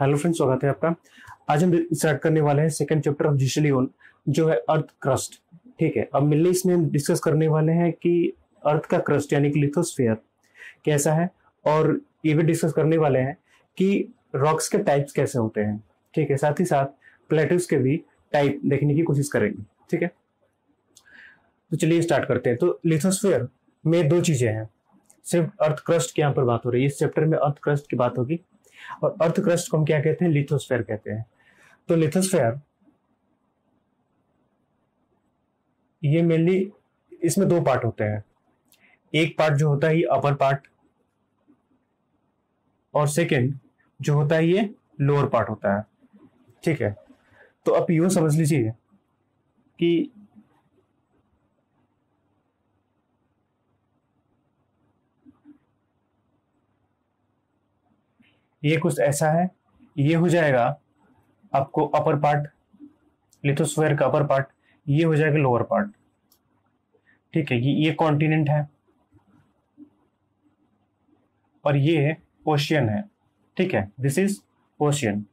Hello friends, स्वागत है आपका। आज हम स्टार्ट करने वाले हैं सेकंड चैप्टर ऑफ़ जिशलियन जो है अर्थ क्रस्ट ठीक है, अब मिलने इसमें हम डिस्कस करने वाले हैं कि अर्थ का क्रस्ट यानी कि लिथोस्फेयर कैसा है, और ये भी डिस्कस करने वाले हैं कि रॉक्स के टाइप्स कैसे होते हैं। ठीक है, साथ ही साथ प्लेटूस के भी टाइप देखने की कोशिश करेंगे। ठीक है तो चलिए स्टार्ट करते हैं। तो लिथोस्फेयर में दो चीज़ें हैं। सिर्फ़ अर्थ क्रस्ट की यहाँ पर बात हो रही है। इस चैप्टर में अर्थ क्रस्ट की बात होगी। और अर्थ क्रस्ट को हम क्या कहते हैं? लिथोस्फेयर कहते हैं। तो लिथोस्फेयर, ये मेनली इसमें दो पार्ट होते हैं। एक पार्ट जो होता है अपर पार्ट और सेकंड जो होता है ये लोअर पार्ट होता है। ठीक है? तो अब यू समझ लीजिए कि ये कुछ ऐसा है, ये हो जाएगा आपको अपर पार्ट लिथोस्फेयर का अपर पार्ट ये हो जाएगा लोअर पार्ट ठीक है, ये ये कॉन्टिनेंट है और ये ओशियन है. ठीक है दिस इज़ ओशियन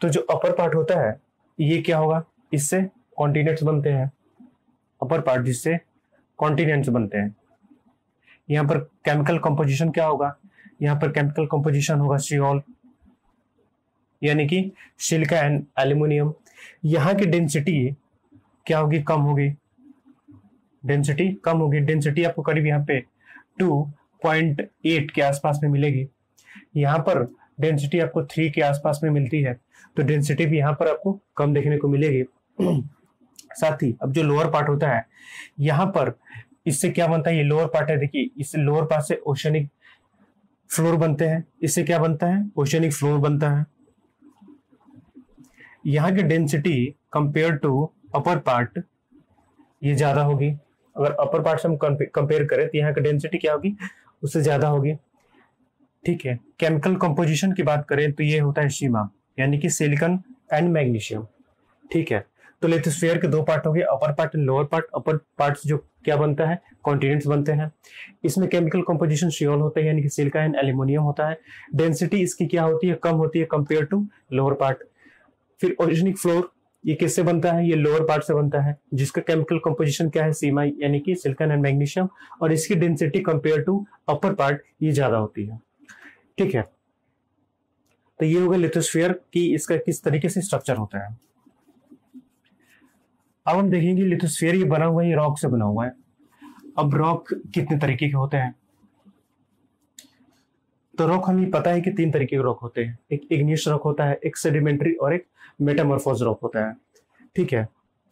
तो जो अपर पार्ट होता है, ये क्या होगा? इससे कॉन्टिनेंट्स बनते हैं. अपर पार्ट जिससे कॉन्टिनेंट्स बनते हैं. यहाँ पर केमिकल कंपोजिशन क्या होगा? यहाँ पर केमिकल कंपोजिशन होगा सियोल यानी कि सिलिका एंड एल्यूमिनियम यहाँ की डेंसिटी क्या होगी? कम होगी। डेंसिटी कम होगी। डेंसिटी आपको करीब यहाँ पे 2.8 के आसपास में मिलेगी। यहाँ पर डेंसिटी आपको 3 के आसपास में मिलती है। तो डेंसिटी भी यहाँ पर आपको कम देखने को मिलेगी। साथ ही अब जो लोअर पार्ट होता है, यहाँ पर इससे क्या बनता है? ये लोअर पार्ट है। देखिए इससे लोअर पार्ट से ओशनिक फ्लोर बनते हैं। इससे क्या बनता है? ओशनिक फ्लोर बनता है। यहाँ की density compare to upper part ये ज़्यादा होगी। अगर अपर पार्ट से हम कंपेयर करें तो यहाँ की डेंसिटी क्या होगी? उससे ज़्यादा होगी। ठीक है। केमिकल कंपोजिशन की बात करें तो ये होता है सीमा, यानी कि सिलिकन एंड मैग्नीशियम ठीक है। तो लिथोस्फेयर के दो पार्ट हो गए upper part and lower part upper part जो क्या बनता है कॉन्टिनेंट्स बनते हैं। इसमें केमिकल कंपोजिशन शियोल होता है, यानी कि सिलिका एंड एल्यूमिनियम होता है। डेंसिटी इसकी क्या होती है, कम होती है कंपेयर टू लोअर पार्ट फिर ओरिजिनिक फ्लोर ये किससे बनता है, ये लोअर पार्ट से बनता है। जिसका केमिकल कंपोजिशन क्या है सीमा यानी कि सिल्कन एंड मैग्नीशियम और इसकी density compare to upper part ये ज़्यादा होती है। ठीक है? तो ये होगा लिथोस्फीयर की इसका किस तरीके से स्ट्रक्चर होता है। अब हम देखेंगे लिथोस्फीयर ये बना हुआ है, ये रॉक से बना हुआ है। अब रॉक कितने तरीके के होते हैं? तो रॉक हमें पता है कि तीन तरीके के रॉक होते हैं। एक इग्नियस रॉक होता है, एक सेडिमेंट्री और एक मेटामॉर्फोज रॉक होता है। ठीक है?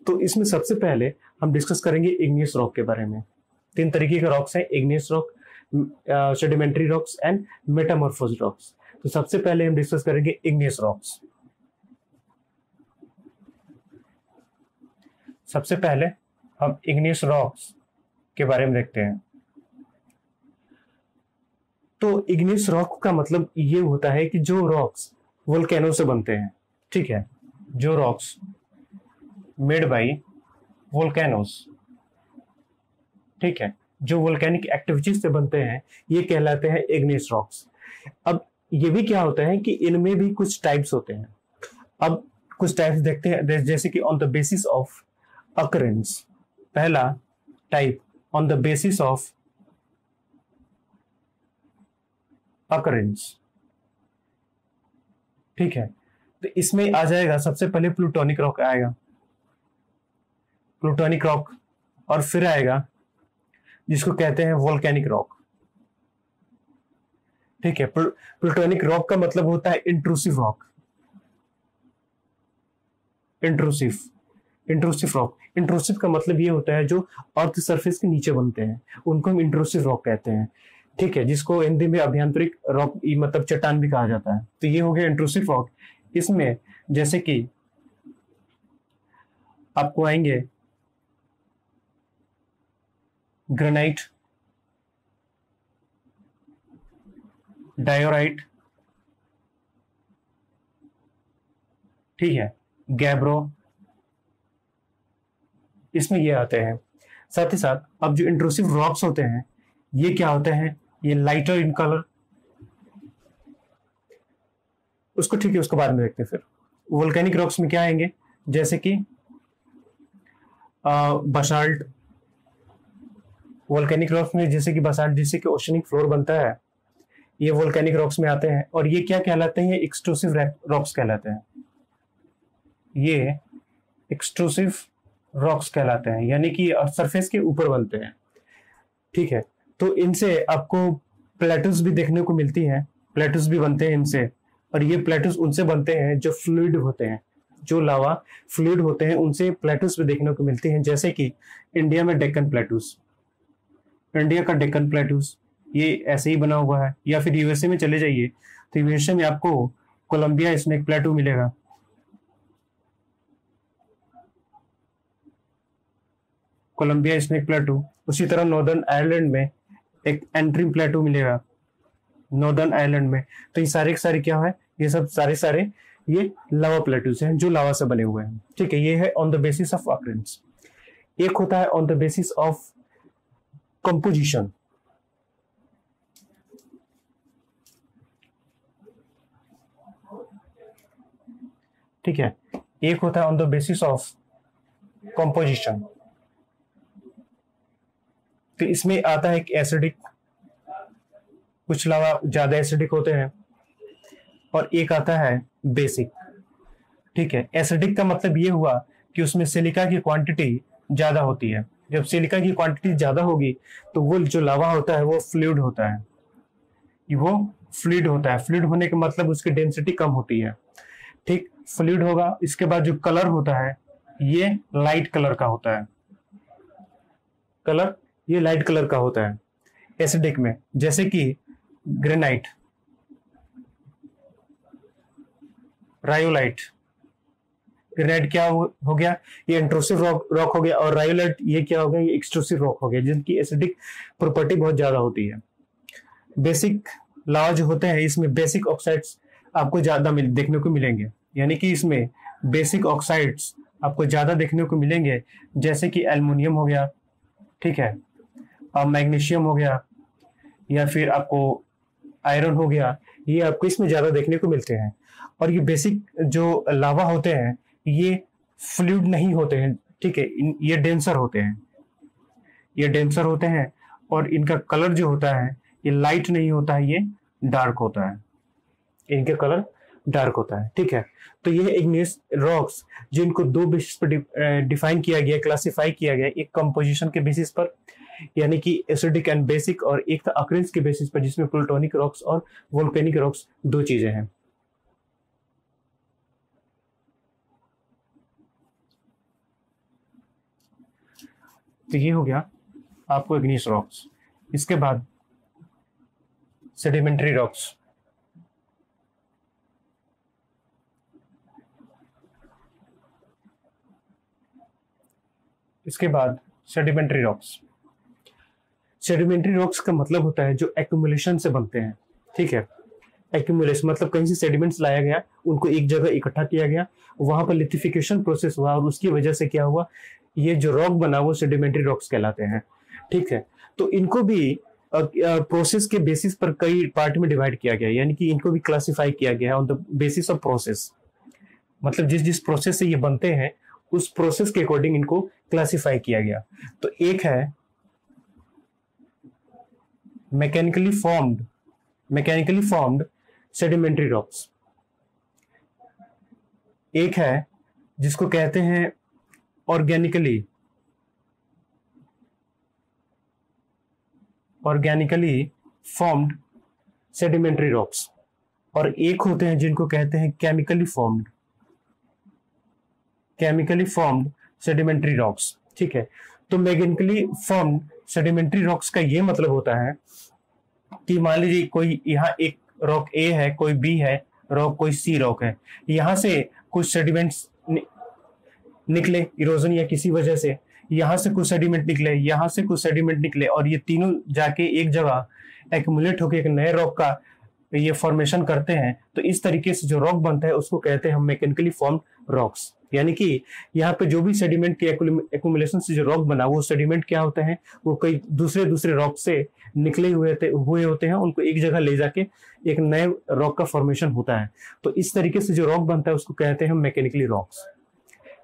तो इसमें सबसे पहले हम डिस्कस करेंगे इग्नियस रॉक के बारे में। तीन तरीके के रॉक्स हैं igneous rock sedimentary rocks and metamorphose rocks तो सबसे पहले हम डिस्कस करेंगे इग्नियस रॉक्स सबसे पहले हम इग्नियस रॉक्स के बारे में देखते हैं। तो इग्नियस रॉक का मतलब ये होता है कि जो रॉक्स वोल्केनो से बनते हैं, ठीक है? जो रॉक्स मेड बाई वोल्केनोस ठीक है? जो वोल्केनिक एक्टिविटीज़ से बनते हैं, ये कहलाते हैं इग्नियस रॉक्स अब ये भी क्या होता है कि इनमें भी कुछ टाइप्स होते हैं। अब कुछ टाइप्स देखते हैं, जैसे कि on the basis of occurrence. पहला type on the basis of occurrence. ठीक है? तो इसमें आ जाएगा, सबसे पहले प्लूटोनिक रॉक आएगा। प्लूटोनिक रॉक और फिर आएगा, जिसको कहते हैं वोल्केनिक रॉक ठीक है? प्लूटोनिक रॉक का मतलब होता है intrusive rock intrusive intrusive rock. Intrusive का मतलब ये होता है जो अर्थ सरफेस के नीचे बनते हैं। उनको हम इंट्रोसिव रॉक कहते हैं। ठीक है, जिसको हिंदी में अभ्यंतरिक रॉक मतलब चट्टान भी कहा जाता है। तो ये हो गया इंट्रोसिव रॉक। इसमें जैसे कि आपको आएँगे ग्रेनाइट, डायोराइट, ठीक है, गैब्रो इसमें ये आते हैं। साथ ही साथ अब जो इंट्रोसिव रॉक्स होते हैं, ये क्या होते हैं? ये लाइटर इन कलर उसको ठीक है, उसको बाद में देखते हैं फिर। वोल्केनिक रॉक्स में क्या आएँगे? जैसे कि बसाल्ट वोल्केनिक रॉक्स में जैसे कि बसाल्ट जिससे कि ओशनिक फ्लोर बनता है, ये वोल्केनिक रॉक्स में आते हैं। और ये क्या कहलाते हैं? एक्सट्रूसिव रॉक्स कहलाते हैं। ये एक्सट्रूसिव रॉक्स कहलाते हैं, यानी कि सरफेस के ऊपर बनते हैं। ठीक है? तो इनसे आपको प्लेटूस भी देखने को मिलती हैं प्लेटूस भी बनते हैं इनसे, और ये प्लेटूस उनसे बनते हैं जो फ्लूड होते हैं। जो लावा फ्लूड होते हैं, उनसे प्लेटूस भी देखने को मिलती हैं, जैसे कि इंडिया में डेक्कन प्लेटूस इंडिया का डेक्कन प्लेटूस ये ऐसे ही बना हुआ है। या फिर यूएसए में चले जाइए तो यूएसए में आपको कोलंबिया स्नेक प्लेटू मिलेगा। Columbia snake plateau. उसी तरह नॉर्दर्न आयरलैंड में एक एंट्री प्लेटू मिलेगा। नॉर्दर्न आयरलैंड में। तो ये सारे के सारे क्या है? ये सब सारे सारे ये लावा प्लेटूस हैं जो लावा से बने हुए हैं। ठीक है, ये है on the basis of occurrence एक होता है on the basis of composition ठीक है, एक होता है on the basis of composition तो इसमें आता है एक एसिडिक कुछ लावा ज़्यादा एसिडिक होते हैं और एक आता है बेसिक ठीक है? एसिडिक का मतलब ये हुआ कि उसमें सिलिका की क्वांटिटी ज़्यादा होती है। जब सिलिका की क्वांटिटी ज़्यादा होगी तो वो जो लावा होता है, वो फ्लूड होता है। वो फ्लूड होता है। फ्लूड होने का मतलब उसकी डेंसिटी कम होती है। ठीक? फ्लूड होगा, इसके बाद जो कलर होता है, ये लाइट कलर का होता है। कलर ये लाइट कलर का होता है एसिडिक में जैसे कि ग्रेनाइट रायोलाइट ग्रेनाइट क्या हो, गया? ये इंट्रोसिव रॉक रॉक हो गया और रायोलाइट ये क्या हो गया? ये एक्सट्रोसिव रॉक हो गया जिनकी एसिडिक प्रॉपर्टी बहुत ज़्यादा होती है। बेसिक लावा होते हैं इसमें बेसिक ऑक्साइड्स आपको ज़्यादा देखने को मिलेंगे। यानी कि इसमें बेसिक ऑक्साइड्स आपको ज़्यादा देखने को मिलेंगे जैसे कि एल्युमिनियम हो गया ठीक है? मैग्नीशियम हो गया, या फिर आपको आयरन हो गया, ये आपको इसमें ज़्यादा देखने को मिलते हैं। और ये बेसिक जो लावा होते हैं, ये फ्लूड नहीं होते हैं, ठीक है ये डेंसर होते हैं। ये डेंसर होते हैं और इनका कलर जो होता है, ये लाइट नहीं होता है ये डार्क होता है। इनके कलर डार्क होता है, ठीक है। तो ये इग्नियस रॉक्स जिनको दो बेसिस पर डिफाइन किया गया क्लासिफाई किया गया, एक कंपोजिशन के बेसिस पर। यानी कि एसिडिक एंड बेसिक और एक था अक्रेंस के बेसिस पर जिसमें प्लूटोनिक रॉक्स और वोल्केनिक रॉक्स दो चीज़ें हैं। तो ये हो गया आपको इग्नियस रॉक्स इसके बाद सेडिमेंट्री रॉक्स इसके बाद सेडिमेंट्री रॉक्स सेडिमेंट्री रॉक्स का मतलब होता है जो एक्यूमुलेशन से बनते हैं, ठीक है? एक्यूमुलेशन मतलब कहीं से सेडिमेंट्स लाया गया, उनको एक जगह इकट्ठा किया गया, वहाँ पर लिथिफिकेशन प्रोसेस हुआ और उसकी वजह से क्या हुआ? ये जो रॉक बना वो सेडिमेंट्री रॉक्स कहलाते हैं, ठीक है? तो इनको भी प्रोसेस के बेसिस पर कई पार्ट में डिवाइड किया गया, यानी कि इनको भी क्लासिफाई किया गया on the basis of process मतलब जिस जिस प्रोसेस से ये बनते हैं, उस प्रोसेस के अकॉर्डिंग इनको क्लासिफाई किया गया। तो एक है mechanically formed mechanically formed sedimentary rocks एक है जिसको कहते हैं organically organically formed sedimentary rocks और एक होते हैं जिनको कहते हैं chemically formed chemically formed sedimentary rocks ठीक है? तो मैकेनिकली फॉर्म्ड सेडिमेंट्री रॉक्स का ये मतलब होता है कि मान लीजिए कोई यहाँ एक रॉक ए है कोई बी है रॉक कोई सी रॉक है। यहाँ से कुछ सेडिमेंट्स नि, निकले इरोजन या किसी वजह से। यहाँ से कुछ सेडिमेंट निकले यहाँ से कुछ सेडिमेंट निकले और ये तीनों जाके एक जगह एक्मुलेट होके एक नए रॉक का ये फॉर्मेशन करते हैं तो इस तरीके से जो रॉक बनता है, उसको कहते हैं हम मैकेनिकली फॉर्म रॉक्स यानी कि यहाँ पे जो भी सेडिमेंट के एक्यूमुलेशन से जो रॉक बना, वो सेडिमेंट क्या होता है? वो कई दूसरे दूसरे रॉक से निकले हुए थे, हुए होते हैं, उनको एक जगह ले जाके एक नए रॉक का फॉर्मेशन होता है। तो इस तरीके से जो रॉक बनता है, उसको कहते हैं हम मैकेनिकली रॉक्स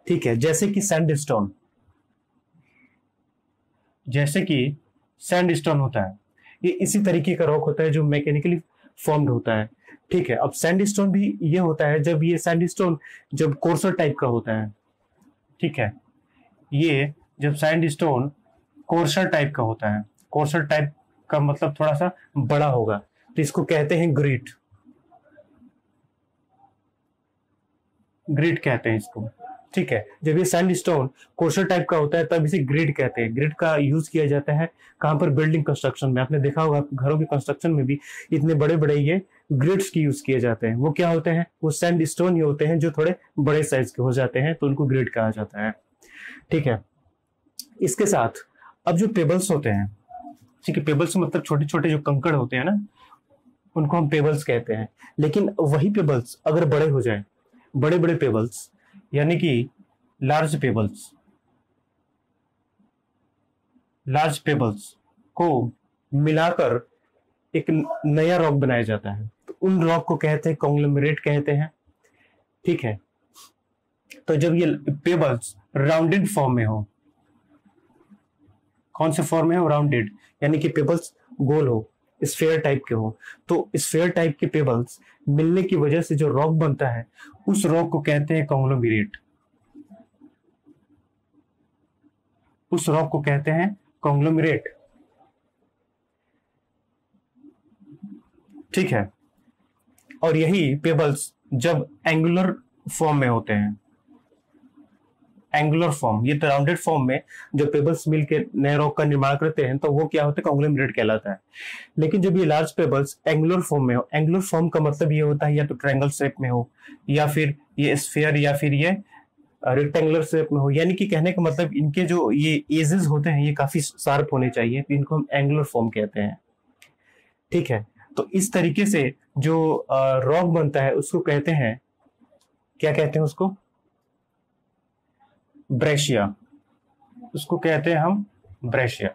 ठीक है, जैसे कि सैंड स्टोन जैसे कि सैंड स्टोन होता है। ये इसी तरीके का रॉक होता है जो मैकेनिकली फॉर्म्ड होता है। ठीक है, अब सैंड स्टोन भी ये होता है, जब ये सैंड स्टोन जब कोर्सर टाइप का होता है, ठीक है, ये जब सैंड स्टोन कोर्सर टाइप का होता है कोर्सर टाइप का मतलब थोड़ा सा बड़ा होगा तो इसको कहते हैं ग्रीट ग्रिड कहते हैं इसको। ठीक है, जब ये सैंड स्टोन कोस्टर टाइप का होता है, तब इसे ग्रिड कहते हैं। ग्रिड का यूज़ किया जाता है कहाँ पर? बिल्डिंग कंस्ट्रक्शन में। आपने देखा होगा घरों के कंस्ट्रक्शन में भी इतने बड़े बड़े ये ग्रिड्स की यूज़ किए जाते हैं। वो क्या होते हैं? वो सैंड स्टोन ही होते हैं जो थोड़े बड़े साइज़ के हो जाते हैं तो उनको ग्रिड कहा जाता है। ठीक है, इसके साथ अब जो पेबल्स होते हैं, ठीक है पेबल्स मतलब छोटे छोटे जो कंकड़ होते हैं ना, उनको हम पेबल्स कहते हैं। लेकिन वही पेबल्स अगर बड़े हो जाए बड़े बड़े पेबल्स यानी कि लार्ज पेबल्स लार्ज पेबल्स को मिलाकर एक नया रॉक बनाया जाता है। तो उन रॉक को कहते हैं कॉन्ग्लोमरेट कहते हैं। ठीक है? तो जब ये पेबल्स राउंडेड फॉर्म में हो, कौन से फॉर्म में हो? राउंडेड यानी कि पेबल्स गोल हो स्फेयर टाइप के हो। तो स्फेयर टाइप के पेबल्स मिलने की वजह से जो रॉक बनता है उस रॉक को कहते हैं कॉन्ग्लोमिरेट। उस रॉक को कहते हैं कॉन्ग्लोमिरेट। ठीक है? और यही पेबल्स जब एंगुलर फॉर्म में होते हैं। एंगुलर फॉर्म ये राउंडेड फॉर्म में जो पेबल्स मिल के नए रॉक का निर्माण करते हैं तो वो क्या होता है? कॉन्ग्लोमरेट कहलाता है। लेकिन जब ये लार्ज पेबल्स एंगुलर फॉर्म में हो एंगुलर फॉर्म का मतलब ये होता है या तो ट्रायंगल शेप में हो, या फिर ये स्फेयर या फिर ये रेक्टेंगुलर शेप में हो, यानी कि कहने का मतलब इनके जो ये एजेस होते हैं, ये काफ़ी शार्प होने चाहिए तो इनको हम एंगुलर फॉर्म कहते हैं। ठीक है? तो इस तरीके से जो रॉक बनता है, उसको कहते हैं, क्या कहते हैं उसको? ब्रेशिया। उसको कहते हैं हम ब्रेशिया।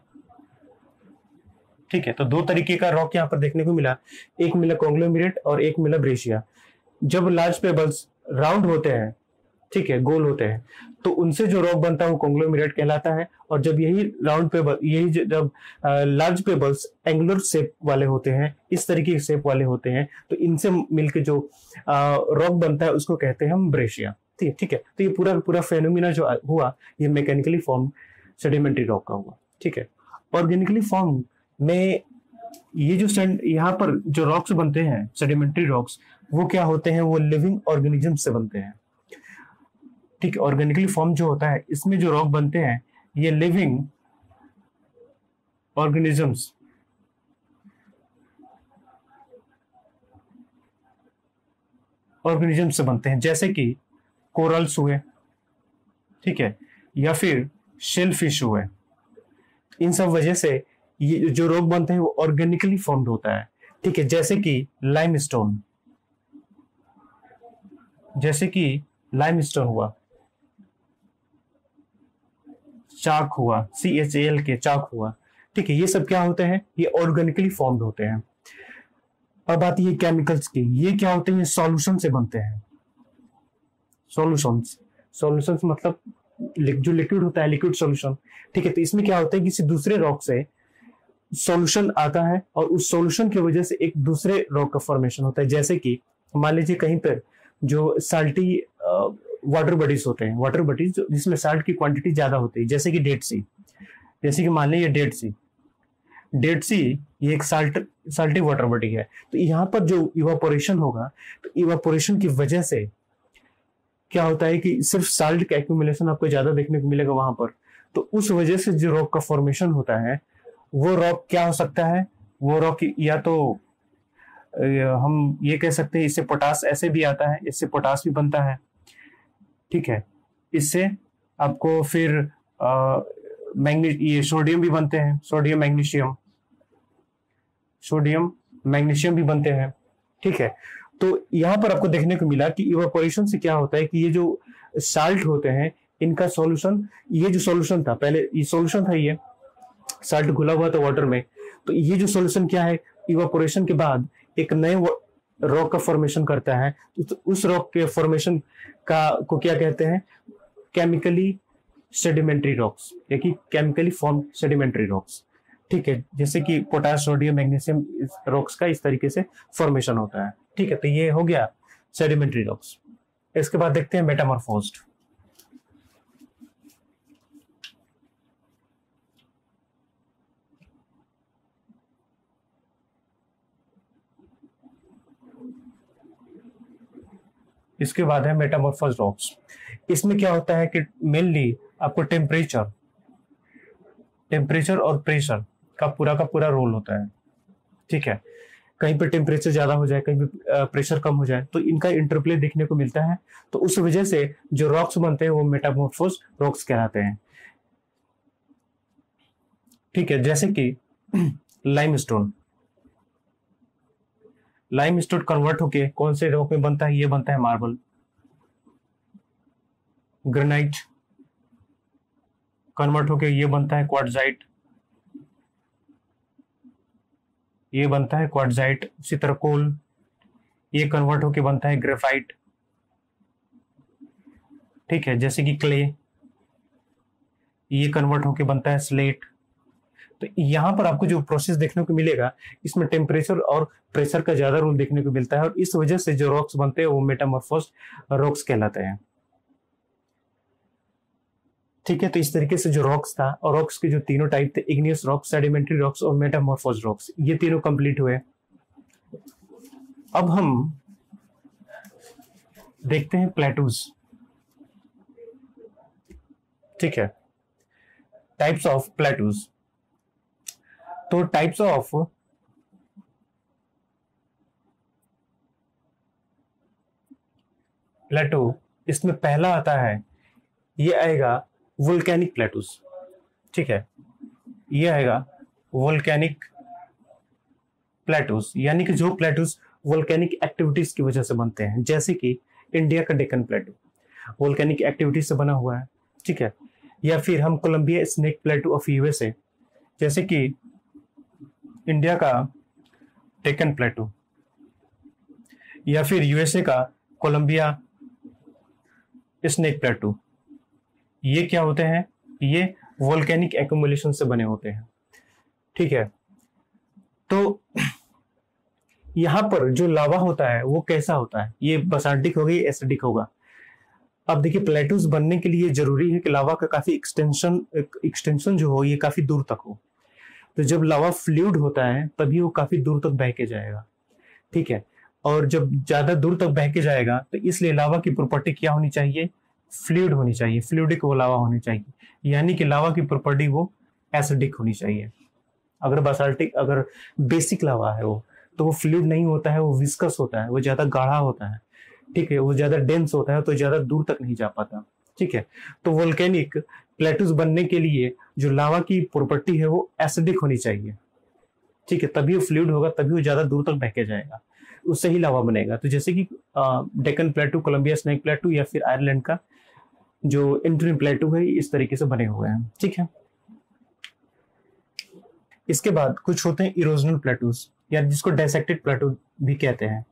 ठीक है तो दो तरीके का रॉक यहाँ पर देखने को मिला। एक मिला कॉन्ग्लोमिरेट और एक मिला ब्रेशिया। जब लार्ज पेबल्स राउंड होते हैं, ठीक है, गोल होते हैं तो उनसे जो रॉक बनता है वो कॉन्ग्लोमिरेट कहलाता है। और जब यही राउंड पेबल यही जब लार्ज पेबल्स एंगुलर शेप वाले होते हैं, इस तरीके के शेप वाले होते हैं तो इनसे मिलकर जो रॉक बनता है, उसको कहते हैं हम ब्रेशिया। ठीक है ठीक है? तो ये पूरा पूरा फेनोमिना जो हुआ, ये मैकेनिकली फॉर्म सेडिमेंट्री रॉक का हुआ, ठीक है? ऑर्गेनिकली फॉर्म में ये जो सेंड यहाँ पर जो रॉक्स बनते हैं सेडिमेंट्री रॉक्स वो क्या होते हैं? वो लिविंग ऑर्गेनिज्म से बनते हैं। ठीक है ऑर्गेनिकली फॉर्म जो होता है, इसमें जो रॉक बनते हैं, ये लिविंग ऑर्गेनिजम्स ऑर्गेनिज्म से बनते हैं। जैसे कि कोरल्स हुए, ठीक है, या फिर शेल फ़िश हुए। इन सब वजह से ये जो रोग बनते हैं वो ऑर्गेनिकली फॉर्म्ड होता है, ठीक है, जैसे कि लाइम स्टोन जैसे कि लाइम स्टोन हुआ, चाक हुआ सी एच एल के चाक हुआ, ठीक है, ये सब क्या होते हैं, ये ऑर्गेनिकली फॉर्म्ड होते हैं। अब आती है केमिकल्स की, ये क्या होते हैं सॉल्यूशन से बनते हैं। सॉल्यूशंस सॉल्यूशंस मतलब जो लिक्विड होता है लिक्विड सॉल्यूशन ठीक है तो इसमें क्या होता है किसी दूसरे रॉक से सॉल्यूशन आता है और उस सॉल्यूशन की वजह से एक दूसरे रॉक का फॉर्मेशन होता है। जैसे कि, मान लीजिए कहीं पर जो साल्टी वाटर बॉडीज होते हैं। वाटर बॉडीज जिसमें साल्ट की क्वांटिटी ज़्यादा होती है, जैसे कि डेट सी जैसे कि मान लीजिए डेट सी डेट सी ये एक साल्ट साल्टी वाटर बॉडी है। तो यहाँ पर जो इवापोरेशन होगा तो इवापोरेशन की वजह से क्या होता है कि सिर्फ़ साल्ट का एक्यूमुलेशन आपको ज़्यादा देखने को मिलेगा वहाँ पर। तो उस वजह से जो रॉक का फॉर्मेशन होता है, वो रॉक क्या हो सकता है? वो रॉक या तो हम ये कह सकते हैं इससे पोटास ऐसे भी आता है, इससे पोटास भी बनता है। ठीक है? इससे आपको फिर मैग्नी, ये सोडियम भी बनते हैं सोडियम मैग्नीशियम सोडियम मैग्नीशियम भी बनते हैं। ठीक है? तो यहाँ पर आपको देखने को मिला कि इवापोरेशन से क्या होता है कि ये जो साल्ट होते हैं, इनका सॉल्यूशन ये जो सॉल्यूशन था, पहले ये सॉल्यूशन था ये साल्ट घुला हुआ था वाटर में तो ये जो सॉल्यूशन क्या है इवापोरेशन के बाद एक नए रॉक का फॉर्मेशन करता है तो उस रॉक के फॉर्मेशन का को क्या कहते हैं केमिकली सेडिमेंट्री रॉक्स या कि केमिकली फॉर्म सेडिमेंट्री रॉक्स ठीक है, जैसे कि पोटास सोडियम मैग्नीशियम रॉक्स का इस तरीके से फॉर्मेशन होता है। ठीक है तो ये हो गया सेडिमेंट्री रॉक्स इसके बाद देखते हैं मेटामॉर्फोज्ड इसके बाद है मेटामोर्फस रॉक्स इसमें क्या होता है कि मेनली आपको टेम्परेचर टेम्परेचर और प्रेशर का पूरा का पूरा रोल होता है। ठीक है? कहीं पर टेम्परेचर ज़्यादा हो जाए, कहीं पर प्रेशर कम हो जाए तो इनका इंटरप्ले देखने को मिलता है। तो उस वजह से जो रॉक्स बनते हैं, वो मेटामोर्फोस रॉक्स कहलाते हैं। ठीक है, जैसे कि limestone limestone convert होके कौन से रॉक में बनता है? ये बनता है मार्बल ग्रेनाइट कन्वर्ट होके ये बनता है क्वार्टजाइट ये बनता है क्वार्टजाइट उसी तरह कोल ये कन्वर्ट होके बनता है ग्रेफाइट ठीक है, जैसे कि क्ले ये कन्वर्ट होके बनता है स्लेट तो यहाँ पर आपको जो प्रोसेस देखने को मिलेगा, इसमें टेम्परेचर और प्रेशर का ज़्यादा रोल देखने को मिलता है और इस वजह से जो रॉक्स बनते हैं, वो मेटामोर्फोस रॉक्स कहलाते हैं। ठीक है तो इस तरीके से जो रॉक्स था, और रॉक्स के जो तीनों टाइप थे इग्नियस रॉक्स सेडिमेंट्री रॉक्स और मेटामोर्फोस रॉक्स ये तीनों कंप्लीट हुए। अब हम देखते हैं प्लेटूज ठीक है? टाइप्स ऑफ़ प्लेटूज तो टाइप्स ऑफ़ प्लेटो इसमें पहला आता है, ये आएगा वोल्केनिक प्लेटूस। ठीक है? ये आएगा वोल्केनिक प्लेटूस, यानी कि जो प्लेटूस वोल्केनिक एक्टिविटीज़ की वजह से बनते हैं, जैसे कि इंडिया का डेकन प्लेटू। वोल्केनिक एक्टिविटीज़ से बना हुआ है, ठीक है? या फिर हम Columbia snake plateau of USA, जैसे कि इंडिया का टेकन प्लेटू, या फिर यूएसए का कोलंबिया स्नेक प्लेटू। ये क्या होते हैं? ये वोल्केनिक एकोमुलेशन से बने होते हैं। ठीक है? तो यहाँ पर जो लावा होता है, वो कैसा होता है? ये बसाल्टिक होगा, या एसिडिक होगा। अब देखिए प्लेटूस बनने के लिए ज़रूरी है कि लावा का काफ़ी एक्सटेंशन एक्सटेंशन जो हो, ये काफ़ी दूर तक हो। तो जब लावा फ्लूड होता है, तभी वो काफ़ी दूर तक बह के जाएगा। ठीक है? और जब ज़्यादा दूर तक बह के जाएगा तो इसलिए लावा की प्रॉपर्टी क्या होनी चाहिए? फ्लूड होनी चाहिए फ्लूडिक वो लावा होनी चाहिए, यानी कि लावा की प्रॉपर्टी वो एसिडिक होनी चाहिए। अगर बासाल्टिक अगर बेसिक लावा है वो तो वो फ्लूड नहीं होता है, वो विस्कस होता है, वो ज़्यादा गाढ़ा होता है, ठीक है, वो ज़्यादा डेंस होता है तो ज़्यादा दूर तक नहीं जा पाता, ठीक है। तो वोल्केनिक प्लेटूस बनने के लिए जो लावा की प्रॉपर्टी है वो एसिडिक होनी चाहिए, ठीक है, तभी वो फ्लूड होगा, तभी वो ज़्यादा दूर तक बहके जाएगा। उससे ही लावा बनेगा। तो जैसे कि Deccan plateau Columbia snake plateau या फिर आयरलैंड का जो इंटरन प्लेटू है, इस तरीके से बने हुए हैं। ठीक है? इसके बाद कुछ होते हैं इरोजनल प्लेटूस या जिसको डायसेक्टेड प्लेटू भी कहते हैं।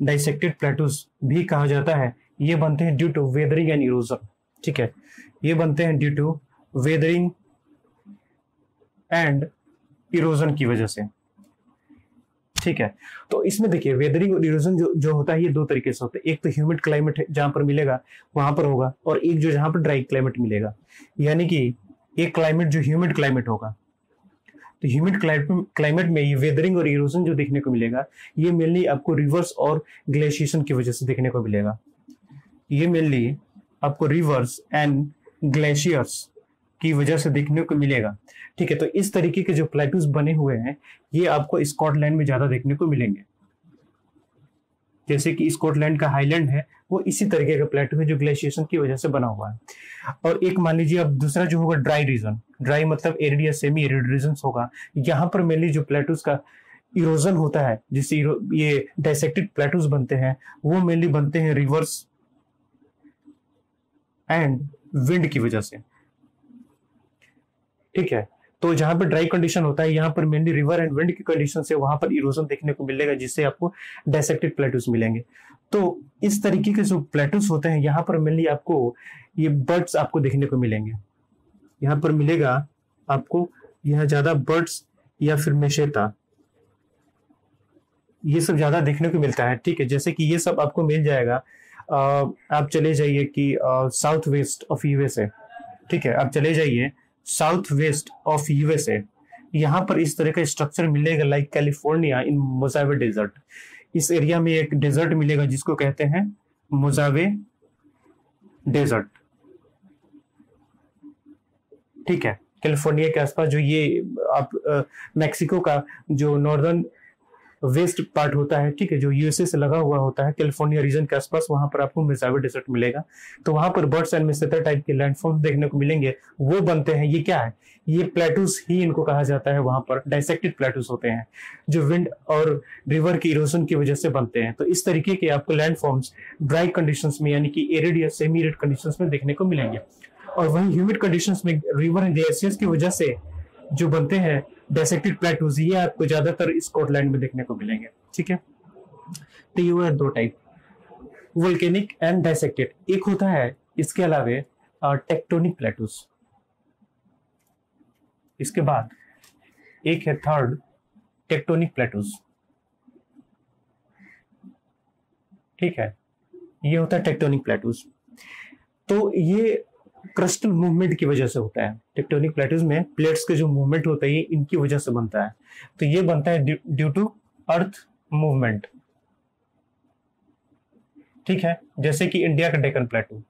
डाइसेक्टेड प्लेटूस भी कहा जाता है। ये बनते हैं due to weathering and erosion ठीक है? ये बनते हैं due to weathering and erosion की वजह से। ठीक है। तो इसमें देखिए वेदरिंग और इरोजन जो जो होता है, ये दो तरीके से होता है। एक तो ह्यूमिड क्लाइमेट जहाँ पर मिलेगा, वहाँ पर होगा, और एक जो जहाँ पर ड्राई क्लाइमेट मिलेगा। यानी कि एक क्लाइमेट जो ह्यूमिड क्लाइमेट होगा। तो ह्यूमिड क्लाइमेट में ये वेदरिंग और इरोजन जो देखने को मिलेगा, ये मेनली आपको रिवर्स और ग्लेशिएशन की वजह से देखने को मिलेगा। ये मेनली आपको रिवर्स एंड ग्लेशियर्स की वजह से देखने को मिलेगा। ठीक है तो इस तरीके के जो प्लेटूस बने हुए हैं, ये आपको स्कॉटलैंड में ज़्यादा देखने को मिलेंगे। जैसे कि स्कॉटलैंड का हाईलैंड है, वो इसी तरीके का प्लेटू है जो ग्लेशिएशन की वजह से बना हुआ है। और एक मान लीजिए, अब दूसरा जो होगा ड्राई रीजन ड्राई मतलब एरिड या सेमी एरिड रीजन होगा। यहाँ पर मेनली जो प्लेटूस का इरोजन होता है जिससे ये डायसेक्टेड प्लेटूज बनते हैं, वो मेनली बनते हैं रिवर्स एंड विंड की वजह से। ठीक है? तो जहाँ पर ड्राई कंडीशन होता है, यहाँ पर मेनली रिवर एंड विंड की कंडीशन से वहाँ पर इरोजन देखने को मिलेगा, जिससे आपको डायसेक्टेड प्लेटूस मिलेंगे। तो इस तरीके के जो प्लेटूस होते हैं, यहाँ पर मेनली आपको ये बर्ड्स आपको देखने को मिलेंगे। यहाँ पर मिलेगा आपको यह ज़्यादा बर्ड्स या फिर मेशेता ये सब ज़्यादा देखने को मिलता है, ठीक है? जैसे कि ये सब आपको मिल जाएगा आप चले जाइए कि साउथ वेस्ट ऑफ़ यूएसए ठीक है? आप चले जाइए साउथ वेस्ट ऑफ़ यूएसए। यहाँ पर इस तरह का स्ट्रक्चर मिलेगा लाइक कैलिफ़ोर्निया इन मोजावे डेजर्ट इस एरिया में एक डेजर्ट मिलेगा, जिसको कहते हैं मोजावे डेजर्ट ठीक है कैलिफ़ोर्निया के आसपास जो ये, आप मैक्सिको का जो नॉर्दर्न वेस्ट पार्ट होता है, ठीक है, जो यूएसए से लगा हुआ होता है कैलिफ़ोर्निया रीजन के आसपास, वहाँ पर आपको मिजावे डेजर्ट मिलेगा। तो वहाँ पर बर्ड्स एंड मिसेटर टाइप के लैंडफॉर्म देखने को मिलेंगे। वो बनते हैं, ये क्या है? ये प्लेटूस ही इनको कहा जाता है वहाँ पर डायसेक्टेड प्लेटूस होते हैं, जो विंड और रिवर की इरोजन की वजह से बनते हैं। तो इस तरीके के आपको लैंडफॉर्म्स ड्राई कंडीशन में, यानी कि एरिड या सेमी एरिड कंडीशन में देखने को मिलेंगे। और वहीं ह्यूमिड कंडीशन में रिवर एंड ग्लेशियर्स की वजह से जो बनते हैं डेसेक्टेड प्लेटूज ये आपको ज़्यादातर स्कॉटलैंड में देखने को मिलेंगे, ठीक है? तो ये हुआ दो टाइप वोल्केनिक एंड डायसेक्टेड एक होता है, इसके अलावे टेक्टोनिक प्लेटूज इसके बाद, एक है थर्ड टेक्टोनिक प्लेटूज ठीक है? ये होता है टेक्टोनिक प्लेटूज तो ये क्रस्टल मूवमेंट की वजह से होता है। टेक्टोनिक प्लेटूज में प्लेट्स के जो मूवमेंट होता है इनकी वजह से बनता है। तो ये बनता है ड्यू टू अर्थ मूवमेंट। ठीक है? जैसे कि इंडिया का डेकन प्लेटू।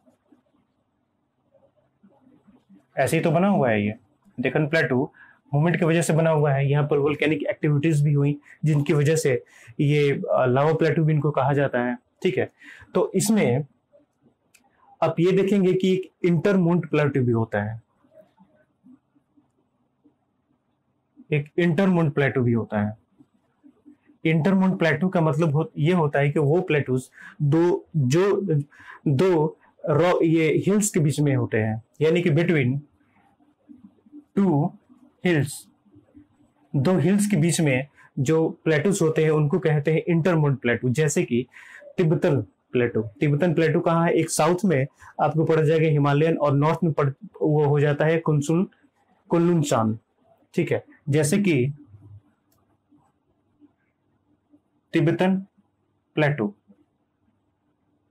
ऐसे ही तो बना हुआ है ये। डेकन प्लेटू मूवमेंट की वजह से बना हुआ है। यहाँ पर वोल्केनिक एक्टिविटीज़ भी हुई, जिनकी वजह से ये लावा प्लेटू भी इनको कहा जाता है। ठीक है? तो इसमें आप ये देखेंगे कि एक इंटरमोन्ट प्लेटू भी होता है। एक इंटरमोन्ट प्लेटू भी होता है। इंटरमोन्ट प्लेटू का मतलब हो, ये होता है कि वो प्लेटूस दो जो दो रॉ ये हिल्स के बीच में होते हैं। यानी कि बिटवीन टू हिल्स दो हिल्स के बीच में जो प्लेटूस होते हैं उनको कहते हैं इंटरमोन्ट प्लेटू जैसे कि तिब्बतन प्लेटो। तिब्बतन प्लेटो कहाँ है? एक साउथ में आपको पड़ जाएगा हिमालयन और नॉर्थ में पड़, वो हो जाता है कुनसुन कुल्लुन चाँद ठीक है? जैसे कि तिब्बतन प्लेटो।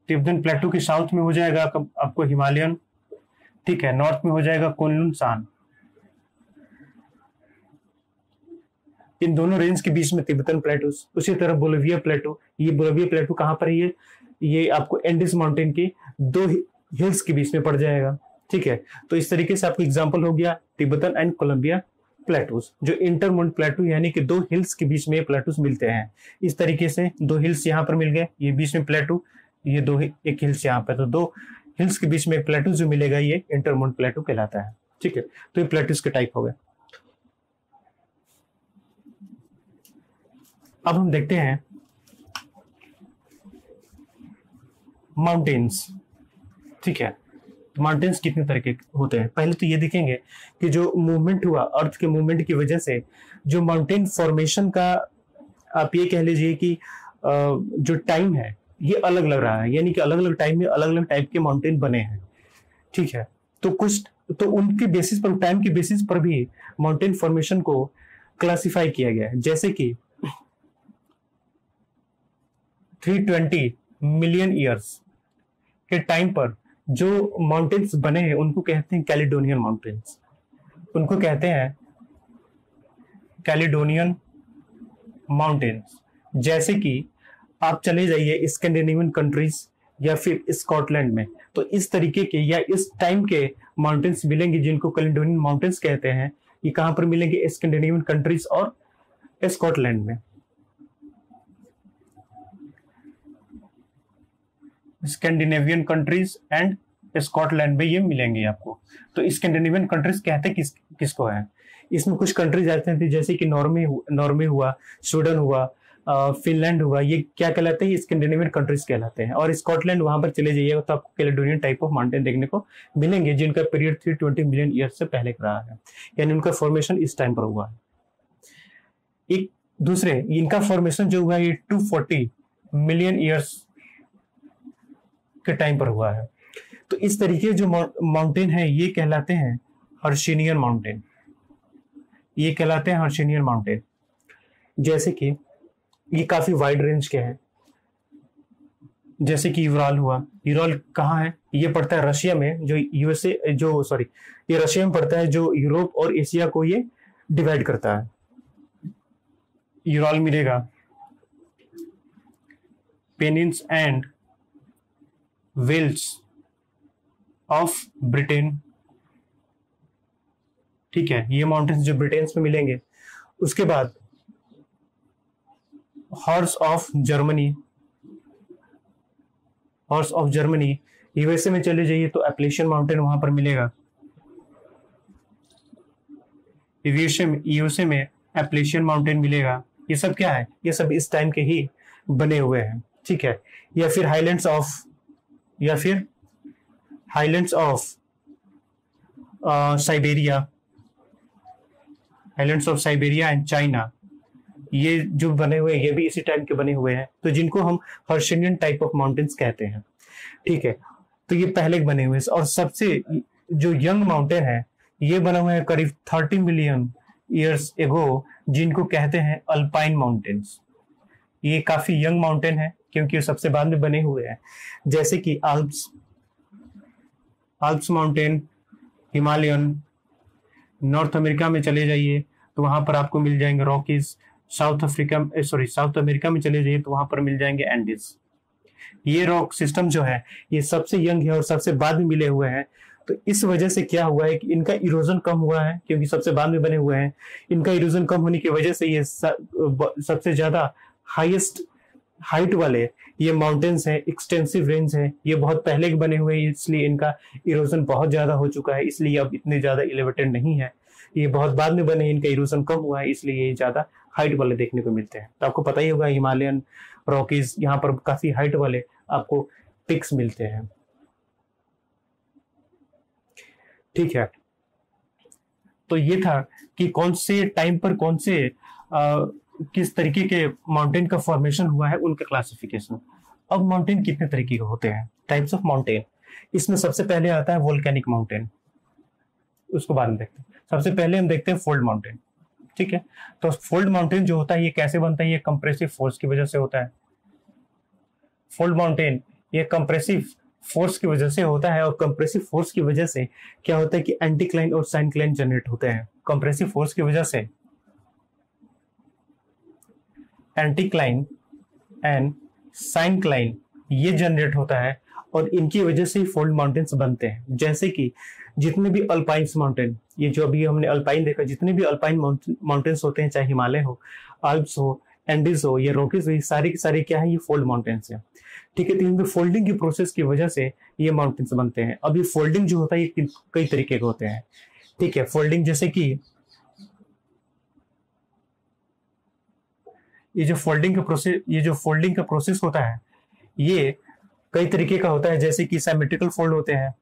तिब्बतन प्लेटो के साउथ में हो जाएगा आपको हिमालयन। ठीक है? नॉर्थ में हो जाएगा कुनलुन सान इन दोनों रेंज के बीच में तिब्बतन प्लेटो उसी तरह बोलोविया प्लेटो। ये बोलोविया प्लेटो कहाँ पर है ये आपको एंडिस माउंटेन की दो हिल्स के बीच में पड़ जाएगा। ठीक है? तो इस तरीके से आपको एग्ज़ाम्पल हो गया तिब्बतन एंड कोलंबिया प्लेटूस जो इंटरमोंट प्लेटू यानी कि दो हिल्स के बीच में प्लेटूस मिलते हैं। इस तरीके से दो हिल्स यहाँ पर मिल गए, ये बीच में प्लेटू ये दो एक हिल्स यहाँ पर। तो दो हिल्स के बीच में प्लेटू जो मिलेगा, ये इंटरमोंट प्लेटू कहलाता है। ठीक है? तो ये प्लेटूस के टाइप हो गए। अब हम देखते हैं माउंटेन्स ठीक है? माउंटेन्स कितने तरह के होते हैं? पहले तो ये देखेंगे कि जो मूवमेंट हुआ अर्थ के मूवमेंट की वजह से, जो माउंटेन फॉर्मेशन का आप ये कह लीजिए कि जो टाइम है, ये अलग लग रहा है। यानी कि अलग अलग टाइम में अलग अलग टाइप के माउंटेन बने हैं। ठीक है? तो कुछ तो उनके बेसिस पर टाइम के बेसिस पर भी माउंटेन फॉर्मेशन को क्लासिफाई किया गया है। जैसे कि 320 मिलियन ईयर्स के टाइम पर जो माउंटेन्स बने हैं, उनको कहते हैं कैलिडोनियन माउंटेन्स उनको कहते हैं कैलिडोनियन माउंटेन्स जैसे कि आप चले जाइए स्कैंडिनेवियन कंट्रीज़ या फिर स्कॉटलैंड में तो इस तरीके के या इस टाइम के माउंटेन्स मिलेंगे जिनको कैलिडोनियन माउंटेन्स कहते हैं। ये कहाँ पर मिलेंगे? स्कैंडिनेवियन कंट्रीज़ और स्कॉटलैंड में। स्कैंडिनेवियन कंट्रीज़ एंड स्कॉटलैंड में ये मिलेंगे आपको। तो स्कैंडिनेवियन कंट्रीज़ कहते किस, किसको है? इसमें कुछ कंट्रीज़ आते हैं जैसे कि नॉर्वे नॉर्वे हुआ, स्वीडन हुआ फिनलैंड हुआ, ये क्या कहलाते हैं? स्कैंडिनेवियन कंट्रीज़ कहलाते हैं। और स्कॉटलैंड वहाँ पर चले जाइएगा तो आपको कैलेडोनियन टाइप ऑफ़ माउंटेन देखने को मिलेंगे, जिनका period three twenty million year से पहले का रहा है। यानी उनका फॉर्मेशन इस टाइम पर हुआ है। एक दूसरे, इनका फॉर्मेशन जो हुआ है, ये टू फोर्टी मिलियन ईयर्स के टाइम पर हुआ है। तो इस तरीके जो माउंटेन है, ये कहलाते हैं हर्शिनियन माउंटेन। ये कहलाते हैं हर्शिनियन माउंटेन। जैसे कि, ये काफ़ी वाइड रेंज के हैं। जैसे कि यूराल हुआ। यूराल कहाँ है? ये पड़ता है रशिया में, जो यूएसए जो सॉरी ये रशिया में पड़ता है, जो यूरोप और एशिया को ये डिवाइड करता है। यूराल मिलेगा। Pennines and Wales of Britain. ठीक है, ये माउंटेन्स जो ब्रिटेन में मिलेंगे। उसके बाद horst of Germany horst of Germany USA में चले जाइए तो एप्लेशन माउंटेन वहाँ पर मिलेगा। यूएसए में एप्लेशियन माउंटेन मिलेगा। ये सब क्या है? ये सब इस टाइम के ही बने हुए हैं। ठीक है, या फिर हाईलैंड्स ऑफ़ या फिर highlands of Siberia highlands of Siberia and China ये जो बने हुए ये भी इसी टाइम के बने हुए हैं। तो जिनको हम हर्शनियन टाइप ऑफ़ माउंटेन्स कहते हैं। ठीक है? तो ये पहले बने हुए हैं। और सबसे जो यंग माउंटेन है, ये बने हुए हैं करीब थर्टी मिलियन ईयर्स एगो जिनको कहते हैं अल्पाइन माउंटेन्स ये काफ़ी यंग माउंटेन है। क्योंकि सबसे बाद में बने हुए हैं। जैसे कि Alps Alps mountain Himalayan north America में चले जाइए तो वहाँ पर आपको मिल जाएँगे Rockies south Africa sorry south America में चले जाइए तो वहाँ पर मिल जाएँगे एंडीज ये रॉक सिस्टम जो है, ये सबसे यंग है और सबसे बाद में मिले हुए हैं। तो इस वजह से क्या हुआ है कि इनका इरोजन कम हुआ है, क्योंकि सबसे बाद में बने हुए हैं। इनका इरोजन कम होने की वजह से ये सबसे ज़्यादा हाईएस्ट हाइट वाले ये माउंटेन्स हैं एक्सटेंसिव रेंज है ये बहुत पहले के बने हुए हैं इसलिए इनका इरोजन बहुत ज़्यादा हो चुका है इसलिए अब इतने ज़्यादा एलिवेटेड नहीं है। ये बहुत बाद में बने इनका इरोजन कम हुआ है इसलिए ये ज़्यादा हाइट वाले देखने को मिलते हैं। तो आपको पता ही होगा हिमालयन रॉकीज यहाँ पर काफ़ी हाइट वाले आपको पिक्स मिलते हैं। ठीक है। तो ये था कि कौन से टाइम पर कौन से आ, किस तरीके के माउंटेन का फॉर्मेशन हुआ है, उनका क्लासिफिकेशन अब माउंटेन कितने तरीके के होते हैं? टाइप्स ऑफ़ माउंटेन इसमें सबसे पहले आता है वोल्केनिक माउंटेन उसको बाद में देखते हैं। सबसे पहले हम देखते हैं फोल्ड माउंटेन ठीक है? तो फोल्ड माउंटेन जो होता है, ये कैसे बनता है? ये कंप्रेसिव फोर्स की वजह से होता है। फोल्ड माउंटेन ये कंप्रेसिव फोर्स की वजह से होता है और कंप्रेसिव फोर्स की वजह से क्या होता है कि एंटीक्लाइन और साइनक्लाइन जनरेट होते हैं। कंप्रेसिव फोर्स की वजह से। एंटीक्लाइन एंड साइनक्लाइन ये जनरेट होता है और इनकी वजह से ही फोल्ड माउंटेन्स बनते हैं। जैसे कि जितने भी अल्पाइन्स माउंटेन ये जो अभी हमने अल्पाइन देखा, जितने भी अल्पाइन माउंटेन्स होते हैं, चाहे हिमालय हो अल्प्स हो एंडीज हो, या रोकीज हो, ये सारी की सारी क्या है, ये फोल्ड माउंटेन्स है। ठीक है तो इनमें फोल्डिंग की प्रोसेस की वजह से ये माउंटेन्स बनते हैं। अब ये फोल्डिंग जो होता है, ये कई तरीके के होते हैं। ठीक है फोल्डिंग जैसे कि ये जो फोल्डिंग का प्रोसेस ये जो फोल्डिंग का प्रोसेस होता है, ये कई तरीके का होता है, जैसे कि साइमेट्रिकल फोल्ड होते हैं।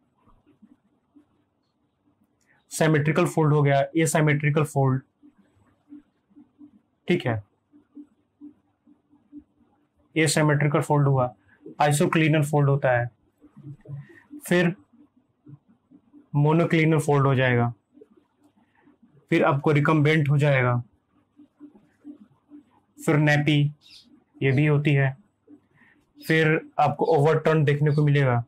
साइमेट्रिकल फोल्ड हो गया ए साइमेट्रिकल फोल्ड ठीक है। ए साइमेट्रिकल फोल्ड हुआ आइसोक्लिनर फोल्ड होता है। फिर मोनोक्लिनर फोल्ड हो जाएगा। फिर आपको रिकम्बेंट हो जाएगा। फिर नैपी ये भी होती है। फिर आपको ओवरटर्न देखने को मिलेगा।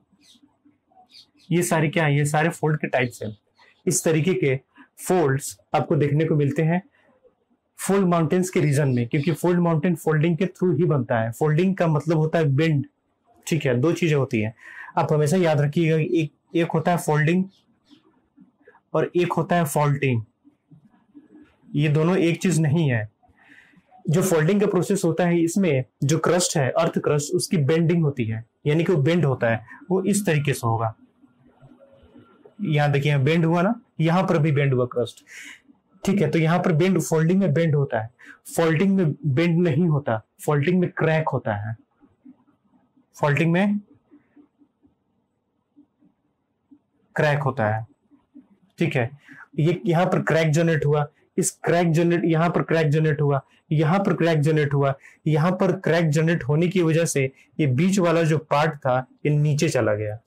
ये सारे क्या है? ये सारे फोल्ड के टाइप्स हैं। इस तरीके के फोल्ड्स आपको देखने को मिलते हैं फोल्ड माउंटेन्स के रीजन में, क्योंकि फोल्ड माउंटेन फोल्डिंग के थ्रू ही बनता है। फोल्डिंग का मतलब होता है बेंड ठीक है? दो चीज़ें होती हैं। आप हमेशा याद रखिएगा एक एक होता है फोल्डिंग और एक होता है फॉल्टिंग ये दोनों एक चीज़ नहीं है। जो फोल्डिंग का प्रोसेस होता है, इसमें जो क्रस्ट है अर्थ क्रस्ट उसकी बेंडिंग होती है। यानी कि वो बेंड होता है। वो इस तरीके से होगा। यहाँ देखिए बेंड हुआ ना? यहाँ पर भी बेंड हुआ क्रस्ट ठीक है तो यहाँ पर बेंड फोल्डिंग में बेंड होता है। फोल्डिंग में बेंड नहीं होता। फोल्डिंग में क्रैक होता है। फोल्डिंग में क्रैक होता है। ठीक है, ये यहाँ पर क्रैक जनरेट हुआ। इस क्रैक जनरेट यहाँ पर क्रैक जनरेट हुआ। यहाँ पर क्रैक जनरेट हुआ। यहाँ पर क्रैक जनरेट होने की वजह से ये बीच वाला जो पार्ट था, ये नीचे चला गया।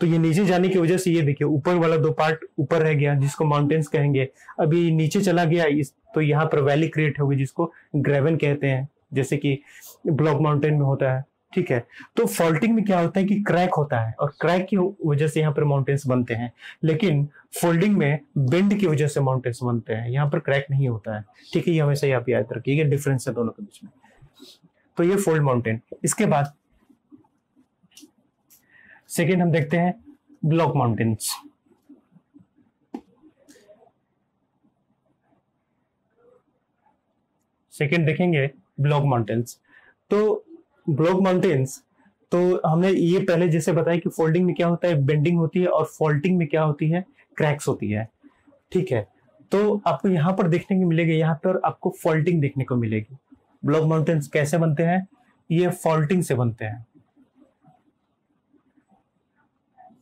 तो ये नीचे जाने की वजह से ये देखिए, ऊपर वाला दो पार्ट ऊपर रह गया, जिसको माउंटेन्स कहेंगे। अभी नीचे चला गया, इस तो यहाँ पर वैली क्रिएट होगी, जिसको ग्रेवन कहते हैं। जैसे कि ब्लॉक माउंटेन में होता है। ठीक है। तो फॉल्टिंग में क्या होता है कि क्रैक होता है और क्रैक की वजह से यहाँ पर माउंटेन्स बनते हैं, लेकिन फोल्डिंग में बेंड की वजह से माउंटेन्स बनते हैं। यहाँ पर क्रैक नहीं होता है। ठीक है, ये हमेशा ही आप याद रखिए डिफरेंस है दोनों के बीच में। तो ये फोल्ड माउंटेन इसके बाद सेकेंड हम देखते हैं ब्लॉक माउंटेन्स सेकेंड देखेंगे ब्लॉक माउंटेन्स तो ब्लॉक माउंटेन्स तो हमने ये पहले जैसे बताया कि फोल्डिंग में क्या होता है बेंडिंग होती है और फॉल्टिंग में क्या होती है क्रैक्स होती है। ठीक है? तो आपको यहाँ पर देखने को मिलेगा, यहाँ पर आपको फॉल्टिंग देखने को मिलेगी। ब्लॉक माउंटेन्स कैसे बनते हैं? ये फॉल्टिंग से बनते हैं।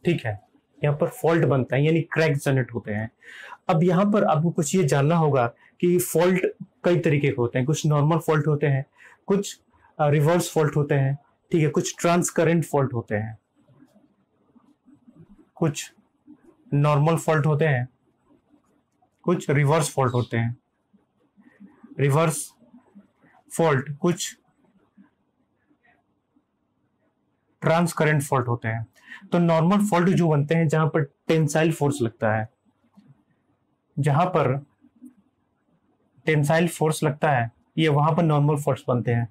ठीक है? यहाँ पर फॉल्ट बनता है, यानी क्रैक जनरेट होते हैं। अब यहाँ पर आपको कुछ ये जानना होगा कि फॉल्ट कई तरीके के होते हैं। कुछ नॉर्मल फॉल्ट होते हैं, कुछ रिवर्स फॉल्ट होते हैं। ठीक है, कुछ ट्रांसकरेंट फॉल्ट होते हैं। कुछ नॉर्मल फॉल्ट होते हैं। कुछ रिवर्स फॉल्ट होते हैं। रिवर्स फॉल्ट कुछ ट्रांसकरेंट फॉल्ट होते हैं। तो नॉर्मल फॉल्ट जो बनते हैं, जहाँ पर टेंसाइल फोर्स लगता है, जहाँ पर टेंसाइल फोर्स लगता है, ये वहाँ पर नॉर्मल फोर्स बनते हैं।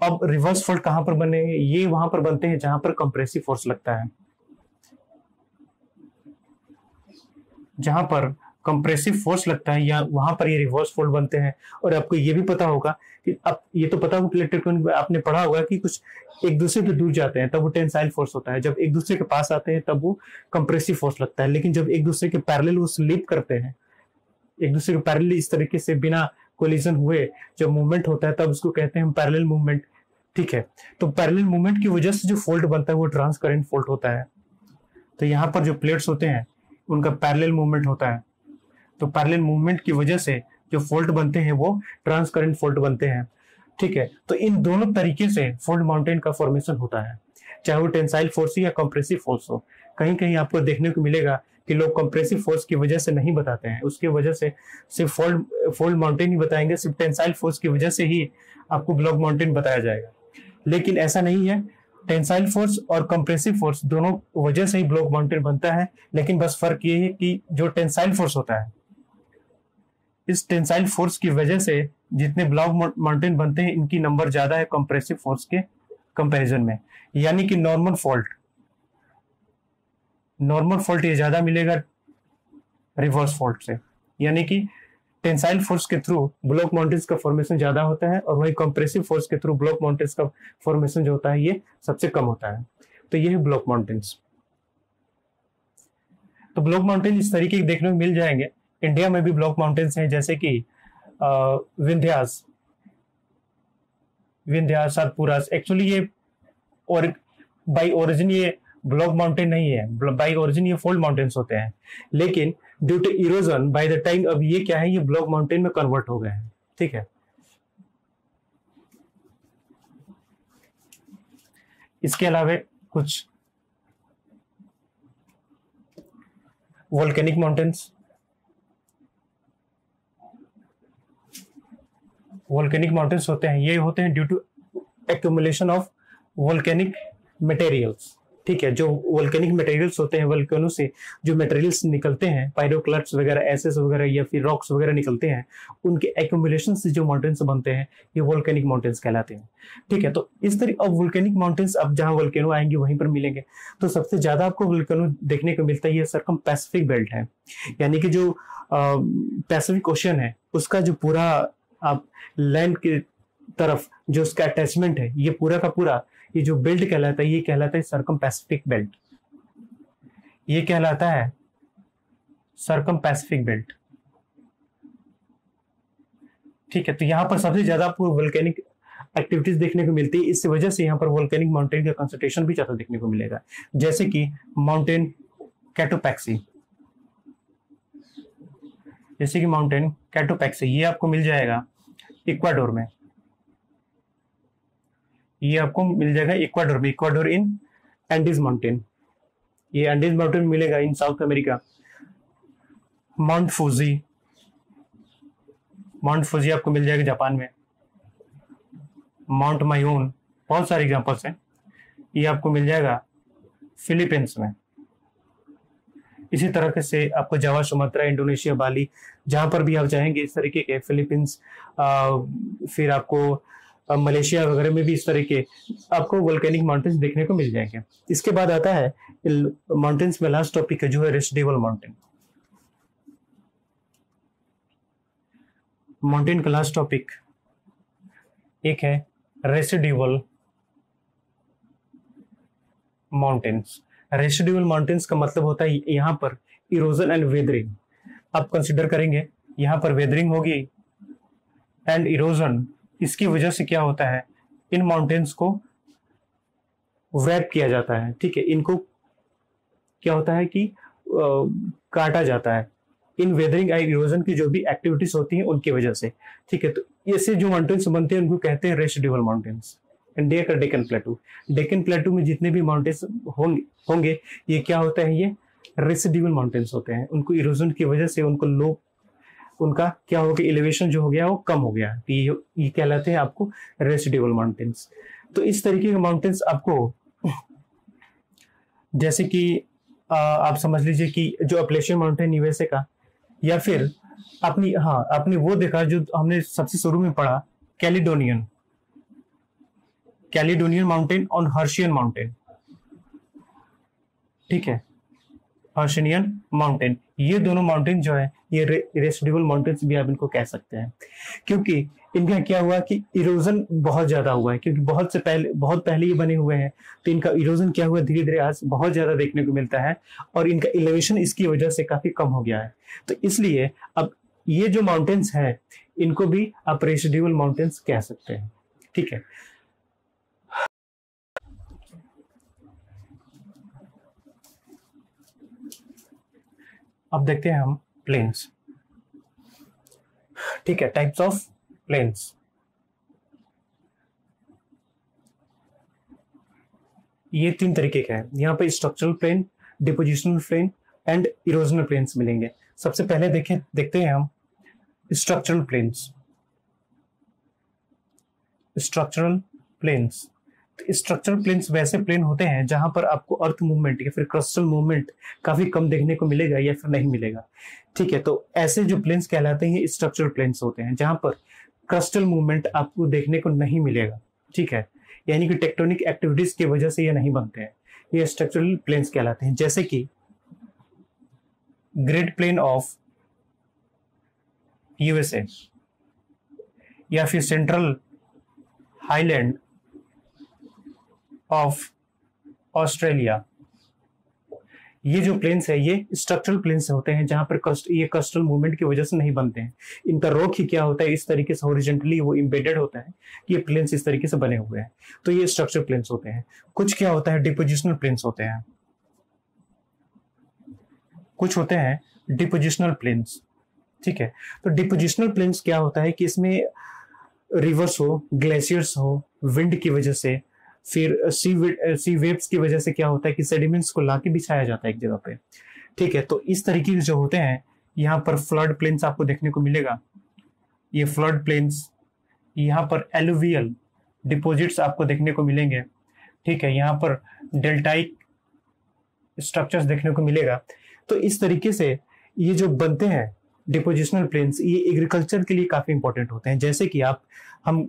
अब रिवर्स फोल्ड कहाँ पर बनेंगे? ये वहाँ पर बनते हैं जहाँ पर कंप्रेसिव फोर्स लगता है। जहाँ पर कंप्रेसिव फोर्स लगता है या वहाँ पर ये रिवर्स फोल्ड बनते हैं। और आपको ये भी पता होगा कि अब ये तो पता होगा इलेक्ट्रिक आपने पढ़ा होगा कि कुछ एक दूसरे से दूर जाते हैं, तब वो टेंसाइल फोर्स होता है। जब एक दूसरे के पास आते हैं, तब वो कंप्रेसिव फोर्स लगता है। लेकिन जब एक दूसरे के पैरेलल वो स्लिप करते हैं, एक दूसरे के पैरेलल इस तरीके से बिना कोलिजन हुए, जब मूवमेंट होता है, तब उसको कहते हैं पैरेलल मूवमेंट ठीक है? तो पैरेलल मूवमेंट की वजह से जो फोल्ट बनता है, वो ट्रांस करेंट फोल्ड होता है। तो यहाँ पर जो प्लेट्स होते हैं, उनका पैरेलल मूवमेंट होता है। तो पैरेलल मूवमेंट की वजह से जो फोल्ड बनते हैं, वो ट्रांस फोल्ट बनते हैं। ठीक है? तो इन दोनों तरीके से फोल्ड माउंटेन का फॉर्मेशन होता है। चाहे वो टेंसाइल फोर्स हो या कंप्रेसिव फोर्स हो कहीं कहीं आपको देखने को मिलेगा कि लोग कंप्रेसिव फोर्स की वजह से नहीं बताते हैं। उसकी वजह से सिर्फ़ फोल्ड फोल्ड माउंटेन ही बताएँगे, सिर्फ़ टेंसाइल फोर्स की वजह से ही आपको ब्लॉक माउंटेन बताया जाएगा। लेकिन ऐसा नहीं है। टेंसाइल फोर्स और कंप्रेसिव फोर्स दोनों वजह से ही ब्लॉक माउंटेन बनता है, लेकिन बस फ़र्क ये है कि जो टेंसाइल फोर्स होता है, इस टेंसाइल फोर्स की वजह से जितने ब्लॉक माउंटेन बनते हैं, इनकी नंबर ज़्यादा है कंप्रेसिव फोर्स के कंपैरिजन में। यानी कि नॉर्मल फॉल्ट नॉर्मल फॉल्ट ये ज़्यादा मिलेगा रिवर्स फॉल्ट से। यानी कि टेंसाइल फोर्स के थ्रू ब्लॉक माउंटेन्स का फॉर्मेशन ज़्यादा होता है और वही कंप्रेसिव फोर्स के थ्रू ब्लॉक माउंटेन्स का फॉर्मेशन जो होता है, ये सबसे कम होता है। तो ये है ब्लॉक माउंटेन्स तो ब्लॉक माउंटेन इस तरीके के देखने को मिल जाएँगे। इंडिया में भी ब्लॉक माउंटेन्स हैं, जैसे कि विंध्यास। विंध्यास सतपुरा एक्चुअली ये और बाई ओरिजिन ये ब्लॉक माउंटेन नहीं है। बाई ओरिजिन ये फोल्ड माउंटेन्स होते हैं। लेकिन due to erosion by the time अब ये क्या है, ये ब्लॉक माउंटेन में कन्वर्ट हो गए हैं। ठीक है? इसके अलावा कुछ वोल्केनिक माउंटेन्स वोल्केनिक माउंटेन्स होते हैं। ये होते हैं due to accumulation of volcanic materials ठीक है, जो वोल्केनिक मटेरियल्स होते हैं वोल्केनो से जो मटेरियल्स निकलते हैं पायरोक्लट्स वगैरह एसेस वगैरह या फिर रॉक्स वगैरह निकलते हैं, उनके एक्यूमुलेशन से जो माउंटेन्स बनते हैं, ये वोल्केनिक माउंटेन्स कहलाते हैं। ठीक है तो इस तरह अब वोल्केनिक माउंटेन्स अब जहाँ वोल्केनो आएँगे, वहीं पर मिलेंगे। तो सबसे ज़्यादा आपको वोल्केनो देखने को मिलता है, ये सरकम पैसिफिक बेल्ट है। यानी कि जो पैसिफिक ओशन है, उसका जो पूरा आप लैंड की तरफ़ जो उसका अटैचमेंट है, ये पूरा का पूरा ये जो बेल्ट कहलाता है, ये कहलाता है सरकम पैसिफिक बेल्ट ये कहलाता है सरकम पैसिफिक बेल्ट ठीक है तो यहाँ पर सबसे ज़्यादा आपको वोल्केनिक एक्टिविटीज़ देखने को मिलती है। इस वजह से यहाँ पर वोल्केनिक माउंटेन का कंसंट्रेशन भी ज़्यादा देखने को मिलेगा। जैसे कि माउंटेन कैटोपैक्सी जैसे कि माउंटेन कैटोपैक्सी ये आपको मिल जाएगा इक्वाडोर में। ये आपको मिल जाएगा इक्वाडोर में, इक्वाडोर इन एंडीज माउंटेन। ये एंडीज माउंटेन मिलेगा in south America. Mount Fuji mount Fuji आपको मिल जाएगा जापान में। माउंट मायून, बहुत सारे एग्जांपल्स हैं। ये आपको मिल जाएगा फिलीपींस में। इसी तरह से आपको जावा, सुमात्रा, इंडोनेशिया, बाली, जहाँ पर भी आप जाएँगे, इस तरीके के फिलीपींस फिर आपको मलेशिया वगैरह में भी इस तरह के आपको वोल्केनिक माउंटेन्स देखने को मिल जाएँगे। इसके बाद आता है माउंटेन्स में लास्ट टॉपिक है, जो है रेसिडेबल माउंटेन माउंटेन का लास्ट टॉपिक एक है रेसिड्यूअल माउंटेन्स रेसिड्यूअल माउंटेन्स का मतलब होता है यहाँ पर इरोजन एंड वेदरिंग आप कंसिडर करेंगे, यहाँ पर वेदरिंग होगी एंड इरोजन इसकी वजह से क्या होता है? इन माउंटेन्स को वैप किया जाता है ठीक है? इनको क्या होता है कि आ, काटा जाता है। इन वेदरिंग इरोजन की जो भी एक्टिविटीज़ होती हैं उनकी वजह से ठीक है? तो ऐसे जो माउंटेन्स बनते हैं उनको कहते हैं रेसिड्यूअल माउंटेन्स इंडिया का डेकन प्लेटू डेकन प्लेटू में जितने भी माउंटेन्स होंगे होंगे ये क्या होता है ये रेसिड्यूअल माउंटेन्स होते हैं। उनको इरोजन की वजह से उनको लो उनका क्या हो गया एलिवेशन जो हो गया, वो कम हो गया। तो ये ये कहलाते हैं आपको रेसिड्यूअल माउंटेन्स तो इस तरीके के माउंटेन्स आपको, जैसे कि आप समझ लीजिए कि जो अपलेशियन माउंटेन यूएसए का, या फिर अपनी हाँ आपने वो देखा जो हमने सबसे शुरू में पढ़ा कैलिडोनियन कैलिडोनियन माउंटेन और हर्शियन माउंटेन ठीक है? Hercynian mountain. ये दोनों माउंटेन जो है, ये रेसिडुअल माउंटेन्स भी आप इनको कह सकते हैं। क्योंकि इनका क्या हुआ कि इरोजन बहुत ज़्यादा हुआ है, क्योंकि बहुत से पहले, बहुत पहले ही बने हुए हैं। तो इनका इरोजन क्या हुआ धीरे धीरे आज बहुत ज़्यादा देखने को मिलता है, और इनका इलेवेशन इसकी वजह से काफ़ी कम हो गया है। तो इसलिए अब ये जो माउंटेन्स है, इनको भी आप रेसिड्यूअल माउंटेन्स कह सकते हैं। ठीक है? अब देखते हैं हम प्लेन्स ठीक है टाइप्स ऑफ़ प्लेन्स ये तीन तरीके के हैं। यहाँ पे structural plain depositional plain and erosional plains मिलेंगे। सबसे पहले देखें, देखते हैं हम structural plains structural plains structural plains वैसे प्लेन होते हैं जहाँ पर आपको अर्थ मूवमेंट या फिर क्रस्टल मूवमेंट काफ़ी कम देखने को मिलेगा या फिर नहीं मिलेगा। ठीक है तो ऐसे जो प्लेन्स कहलाते हैं स्ट्रक्चरल प्लेन्स होते हैं जहाँ पर क्रस्टल मूवमेंट आपको देखने को नहीं मिलेगा। ठीक है, यानी कि टेक्टोनिक एक्टिविटीज़ की वजह से ये नहीं बनते हैं। ये स्ट्रक्चरल प्लेन्स कहलाते हैं, जैसे कि ग्रेट प्लेन ऑफ़ यूएसए या फिर सेंट्रल हाईलैंड ऑफ़ ऑस्ट्रेलिया। ये जो प्लेन्स है ये स्ट्रक्चरल प्लेन्स होते हैं जहाँ पर कस्ट, ये कस्टल मूवमेंट की वजह से नहीं बनते हैं। इनका रोक ही क्या होता है? इस तरीके से ओरिजेंटली वो इम्बेडेड होता है कि ये प्लेन्स इस तरीके से बने हुए हैं। तो ये स्ट्रक्चर प्लेन्स होते हैं। कुछ क्या होता है? डिपोजिशनल प्लेन्स होते हैं। कुछ होते हैं डिपोजिशनल प्लेन्स ठीक है? तो डिपोजिशनल प्लेन्स क्या होता है कि इसमें रिवर्स हो ग्लेशियर्स हो विंड की वजह से फिर सी सी वेव्स की वजह से क्या होता है कि सेडिमेंट्स को लाके बिछाया जाता है एक जगह पे। ठीक है तो इस तरीके के जो होते हैं, यहाँ पर फ्लड प्लेन्स आपको देखने को मिलेगा। ये फ्लड प्लेन्स यहाँ पर एलुवियल डिपोजिट्स आपको देखने को मिलेंगे। ठीक है, यहाँ पर डेल्टाइक स्ट्रक्चर्स देखने को मिलेगा। तो इस तरीके से ये जो बनते हैं डिपोजिशनल प्लेन्स ये एग्रीकल्चर के लिए काफ़ी इंपॉर्टेंट होते हैं। जैसे कि आप, हम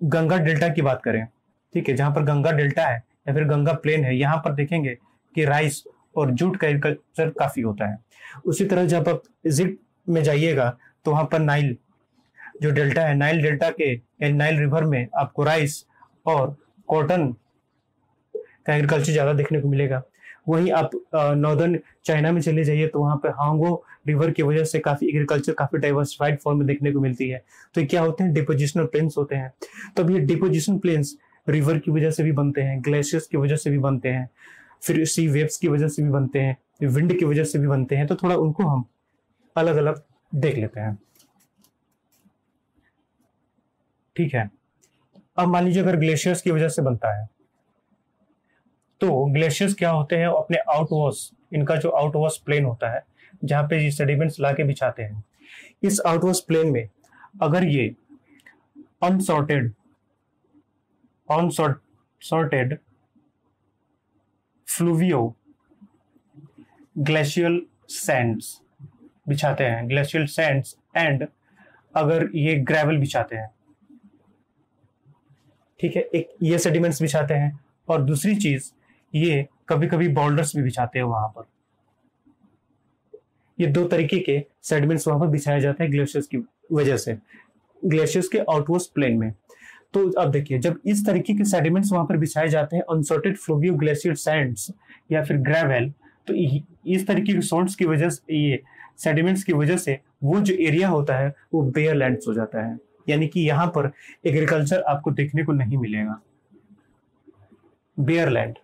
गंगा डेल्टा की बात करें। ठीक है, जहाँ पर गंगा डेल्टा है या फिर गंगा प्लेन है, यहाँ पर देखेंगे कि राइस और जूट का एग्रीकल्चर काफ़ी होता है। उसी तरह जब आप इजिप्ट में जाइएगा तो वहाँ पर नाइल, जो डेल्टा है, नाइल डेल्टा के नाइल रिवर में आपको राइस और कॉटन का एग्रीकल्चर ज़्यादा देखने को मिलेगा। वहीं आप नॉर्दर्न चाइना में चले जाइए तो वहाँ पर हांगो रिवर की वजह से काफ़ी एग्रीकल्चर काफ़ी डाइवर्सिफाइड फॉर्म में देखने को मिलती है। तो क्या होते हैं? डिपोजिशनल प्लेन्स होते हैं। तो अब ये डिपोजिशन प्लेन्स रिवर की वजह से भी बनते हैं ग्लेशियर्स की वजह से भी बनते हैं, फिर सी वेव्स की वजह से भी बनते हैं विंड की वजह से भी बनते हैं तो थोड़ा उनको हम अलग अलग देख लेते हैं। ठीक है। अब मान लीजिए अगर ग्लेशियर्स की वजह से बनता है तो ग्लेशियर्स क्या होते हैं? अपने आउटवॉश इनका जो आउटवॉश प्लेन होता है, जहाँ पे सेडिमेंट्स ला के बिछाते हैं। इस आउटवॉश प्लेन में अगर ये unsorted unsorted fluvio glacial sands बिछाते हैं ग्लेशियल सैंड्स एंड अगर ये ग्रेवल बिछाते हैं। ठीक है, एक ये सेडिमेंट्स बिछाते हैं और दूसरी चीज़, ये कभी कभी बॉल्डर्स भी बिछाते हैं वहाँ पर। ये दो तरीके के सेडिमेंट्स वहाँ पर बिछाए जाते हैं ग्लेशियर्स की वजह से। ग्लेशियर्स के आउटवर्स प्लेन में। तो अब देखिए, जब इस तरीके के सेडिमेंट्स वहाँ पर बिछाए जाते हैं अनसॉर्टेड फ्लोवियो ग्लेशियर सैंड्स या फिर ग्रेवेल तो इस तरीके के सॉल्ट्स की वजह से, ये सेडिमेंट्स की वजह से वो जो एरिया होता है, वो बेयर लैंड हो जाता है। यानी कि यहाँ पर एग्रीकल्चर आपको देखने को नहीं मिलेगा। बेयर लैंड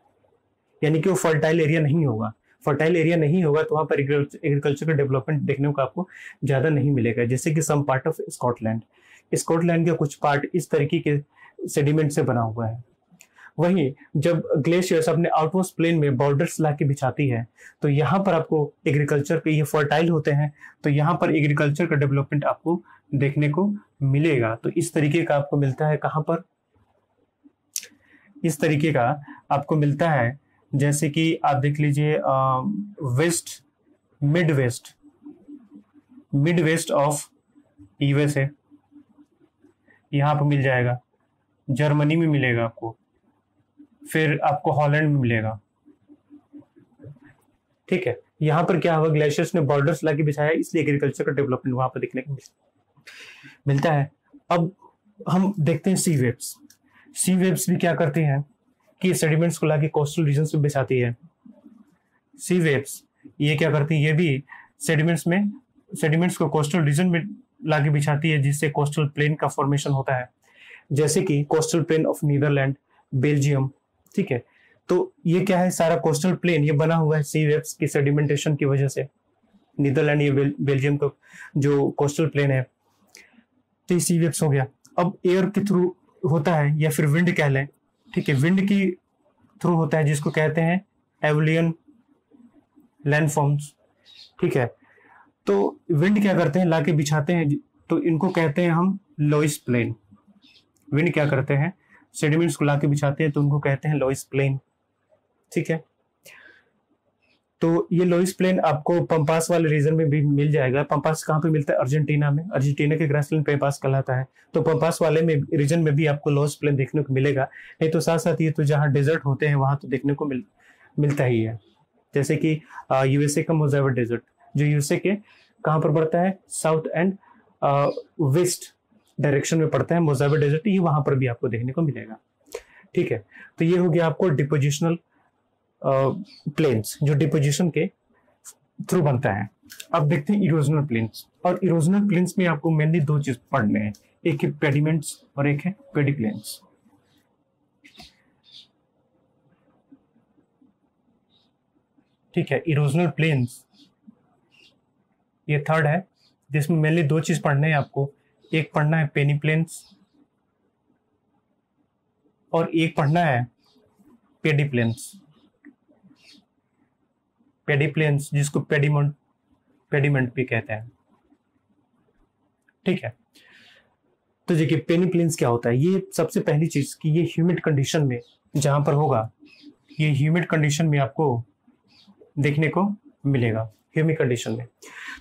यानी कि वो फर्टाइल एरिया नहीं होगा। फर्टाइल एरिया नहीं होगा तो वहाँ पर एग्रीकल्चर का डेवलपमेंट देखने को आपको ज़्यादा नहीं मिलेगा। जैसे कि some part of Scotland Scotland का कुछ पार्ट इस तरीके के सेडिमेंट से बना हुआ है। वहीं जब ग्लेशियर्स अपने आउटवर्स प्लेन में बॉर्डर्स ला के बिछाती है तो यहाँ पर आपको एग्रीकल्चर के ये फर्टाइल होते हैं तो यहाँ पर एग्रीकल्चर का डेवलपमेंट आपको देखने को मिलेगा। तो इस तरीके का आपको मिलता है कहाँ पर? इस तरीके का आपको मिलता है जैसे कि आप देख लीजिए west mid west mid west of USA. यहाँ पर मिल जाएगा। जर्मनी में मिलेगा आपको। फिर आपको हॉलैंड में मिलेगा। ठीक है? यहाँ पर क्या हुआ? ग्लेशियर्स ने बॉर्डर्स लाके बिछाया, इसलिए एग्रीकल्चर का डेवलपमेंट वहाँ पर देखने को मिलता है। अब हम देखते हैं सी वेब्स। सी वेब्स भी क्या करती हैं? कि सेडिमेंट्स को लाके कोस्टल रीजन में बिछाती है। सी वेब्स ये क्या करती है? ये भी सेडिमेंट्स में सेडिमेंट्स को कोस्टल रीजन में लाके बिछाती है, जिससे कोस्टल प्लेन का फॉर्मेशन होता है। जैसे कि coastal plain of Netherland Belgium ठीक है? तो ये क्या है? सारा कोस्टल प्लेन ये बना हुआ है सी वेब्स की सेडिमेंटेशन की वजह से। नीदरलैंड या बेल्जियम का जो कोस्टल प्लेन है। तो ये सी वेब्स हो गया। अब एयर के थ्रू होता है या फिर विंड कह लें ठीक है विंड की थ्रू होता है जिसको कहते हैं एवलियन लैंडफॉर्म्स ठीक है। तो विंड क्या करते हैं? लाके बिछाते हैं तो इनको कहते हैं हम लोइस प्लेन विंड क्या करते हैं? सेडिमेंट्स को लाके बिछाते हैं तो उनको कहते हैं लोइस प्लेन ठीक है। तो ये लोइस प्लेन आपको पंपास वाले रीजन में भी मिल जाएगा। पंपास कहाँ पे मिलता है? अर्जेंटीना में। अर्जेंटीना के ग्रासलैंड पंपास कहलाता है। तो पंपास वाले में, रीजन में भी आपको लोइस प्लेन देखने को मिलेगा। नहीं तो साथ साथ ये तो जहाँ डेजर्ट होते हैं, वहाँ तो देखने को मिल, मिलता ही है। जैसे कि यूएसए का मोजावर डेजर्ट, जो यूएसए के कहाँ पर पड़ता है? साउथ एंड वेस्ट डायरेक्शन में पड़ता है मोजावर डेजर्ट। ये वहाँ पर भी आपको देखने को मिलेगा। ठीक है? तो ये हो गया आपको डिपोजिशनल प्लेन्स जो डिपोजिशन के थ्रू बनता है। अब देखते हैं इरोजनल प्लेन्स और इरोजनल प्लेन्स में आपको मेनली दो चीज़ पढ़ने हैं। एक है पेडिमेंट्स और एक है पेडिप्लेन्स ठीक है इरोजनल प्लेन्स ये थर्ड है, जिसमें मेनली दो चीज़ पढ़ने हैं आपको। एक पढ़ना है पेनी प्लेन्स और एक पढ़ना है पेडी प्लेन्स पेडीप्लेन्स, जिसको पेडीमेंट पेडीमेंट भी कहते हैं। ठीक है। तो देखिए, पेनीप्लेन्स क्या होता है? ये सबसे पहली चीज़ कि ये ह्यूमिड कंडीशन में जहाँ पर होगा, ये ह्यूमिड कंडीशन में आपको देखने को मिलेगा, ह्यूमिड कंडीशन में।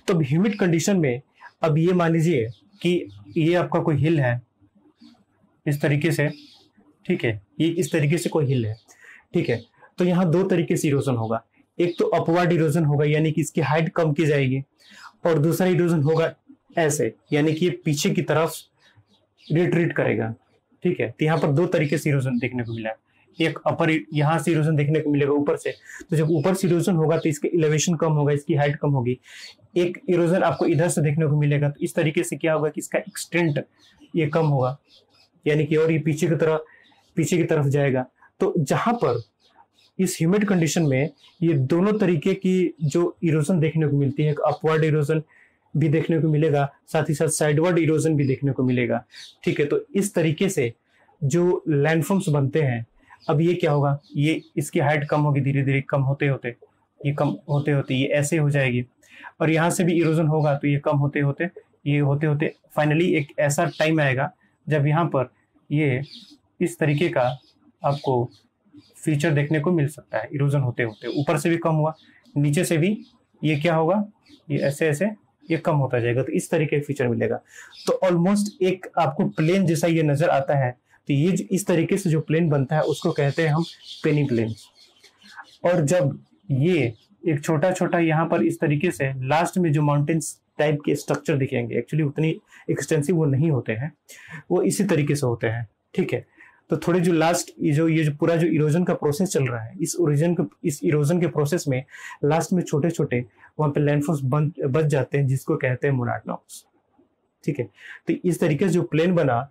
तो अब ह्यूमिड कंडीशन में अब ये मान लीजिए कि ये आपका कोई हिल है, इस तरीके से, ठीक है, ये इस तरीके से कोई हिल है, ठीक है। तो यहाँ दो तरीके से इरोजन होगा एक तो अपवर्ड इरोजन होगा, यानी कि इसकी हाइट कम की जाएगी, और दूसरा इरोजन होगा ऐसे, यानी कि ये पीछे की तरफ़ रिट्रीट करेगा। ठीक है? तो यहाँ पर दो तरीके से इरोजन देखने को मिला। एक अपर यहाँ से इरोजन देखने को मिलेगा ऊपर से। तो जब ऊपर से इरोजन होगा तो इसके इलेवेशन कम होगा, इसकी हाइट कम होगी। एक इरोजन आपको इधर से देखने को मिलेगा तो इस तरीके से क्या होगा कि इसका एक्सटेंट ये कम होगा, यानी कि और ये पीछे की तरफ़ पीछे की तरफ़ जाएगा। तो जहाँ पर इस ह्यूमिड कंडीशन में ये दोनों तरीके की जो इरोजन देखने को मिलती है अपवर्ड इरोजन भी देखने को मिलेगा, साथ ही साथ साइडवर्ड इरोजन भी देखने को मिलेगा। ठीक है तो इस तरीके से जो लैंडफॉर्म्स बनते हैं, अब ये क्या होगा? ये इसकी हाइट कम होगी धीरे धीरे कम होते होते ये कम होते होते ये ऐसे हो जाएगी। और यहाँ से भी इरोजन होगा तो ये कम होते होते ये होते होते फाइनली एक ऐसा टाइम आएगा जब यहाँ पर ये इस तरीके का आपको फीचर देखने को मिल सकता है इरोजन होते होते। ऊपर से भी कम हुआ, नीचे से भी ये क्या होगा? ये ऐसे ऐसे, ये कम होता जाएगा तो इस तरीके का फीचर मिलेगा। तो ऑलमोस्ट एक आपको प्लेन जैसा ये नज़र आता है तो ये इस तरीके से जो प्लेन बनता है, उसको कहते हैं हम पेनी प्लेन और जब ये एक छोटा छोटा यहाँ पर इस तरीके से लास्ट में जो माउंटेन्स टाइप के स्ट्रक्चर दिखेंगे एक्चुअली उतनी एक्सटेंसिव वो नहीं होते हैं, वो इसी तरीके से होते हैं, ठीक है? तो थोड़े जो लास्ट ये जो ये जो पूरा जो इरोजन का प्रोसेस चल रहा है, इस ओरिजन के, इस इरोजन के प्रोसेस में लास्ट में छोटे छोटे वहाँ पे लैंडफॉर्स बच जाते हैं, जिसको कहते हैं मोनाटनॉक्स ठीक है? तो इस तरीके से जो प्लेन बना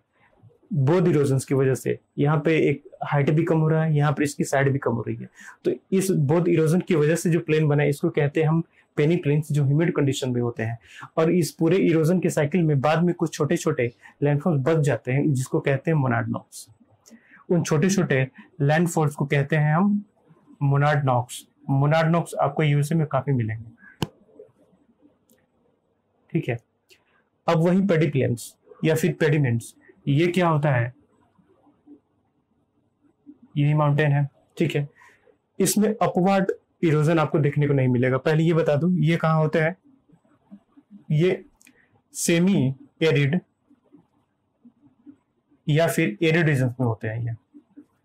बोध इरोजन की वजह से, यहाँ पे एक हाइट भी कम हो रहा है, यहाँ पर इसकी साइड भी कम हो रही है। तो इस बोध इरोजन की वजह से जो प्लेन बना है, इसको कहते हैं हम पेनी प्लेन्स जो ह्यूमिड कंडीशन में होते हैं। और इस पूरे इरोजन के साइकिल में बाद में कुछ छोटे छोटे लैंडफॉर्स बच जाते हैं, जिसको कहते हैं मोनाडनॉक्स उन छोटे छोटे लैंडफॉर्स को कहते हैं हम मोनाडनॉक्स मोनाडनॉक्स आपको यूएसए में काफ़ी मिलेंगे। ठीक है। अब वही पेडिप्लेन्स या फिर पेडिमेंट्स ये क्या होता है? यही माउंटेन है। ठीक है। इसमें अपवर्ड इरोजन आपको देखने को नहीं मिलेगा। पहले ये बता दूँ, ये कहा होता है? ये सेमी एरिड या फिर एरिड रीजन में होते हैं ये।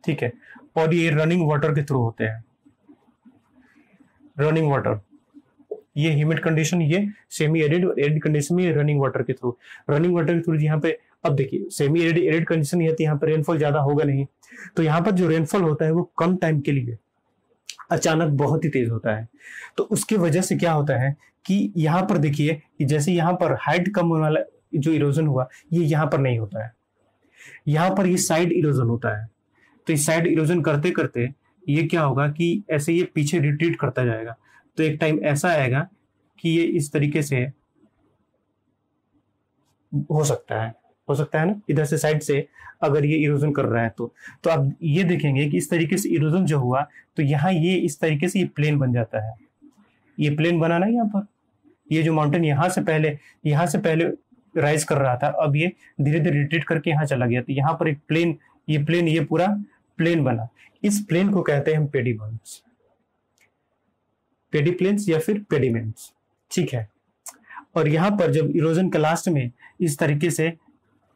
ठीक है? और ये रनिंग वाटर के थ्रू होते हैं। रनिंग वाटर ये ह्यूमिड कंडीशन ये सेमी एरिड एरिड कंडीशन में रनिंग वाटर के थ्रू रनिंग वाटर के थ्रू यहाँ पे, अब देखिए सेमी एरिड एरिड कंडीशन ये यहाँ पर रेनफॉल ज़्यादा होगा नहीं। तो यहाँ पर जो रेनफॉल होता है वो कम टाइम के लिए अचानक बहुत ही तेज होता है। तो उसकी वजह से क्या होता है कि यहाँ पर देखिए, जैसे यहाँ पर हाइट कम होने वाला जो इरोजन हुआ, ये यहाँ पर नहीं होता है। यहाँ पर ये साइड इरोजन होता है। तो इस साइड इरोजन करते करते ये क्या होगा कि ऐसे ये पीछे रिट्रीट करता जाएगा। तो एक टाइम ऐसा आएगा कि ये इस तरीके से हो सकता है। हो सकता है ना? इधर से साइड से अगर ये इरोजन कर रहा है तो। तो आप ये देखेंगे कि इस तरीके से इरोजन जो हुआ तो यहाँ ये इस तरीके से ये प्लेन बन जाता है। ये प्लेन बना ना यहाँ पर। ये जो माउंटेन यहाँ से पहले, यहाँ से पहले राइज कर रहा था। अब ये धीरे धीरे रिट्रीट करके यहाँ चला गया। तो यहाँ पर एक प्लेन ये प्लेन ये पूरा प्लेन बना। इस प्लेन को कहते हैं हम पेडीबल्स पेडीप्लेन्स या फिर पेडिमेंट्स ठीक है। और यहाँ पर जब इरोजन के लास्ट में इस तरीके से,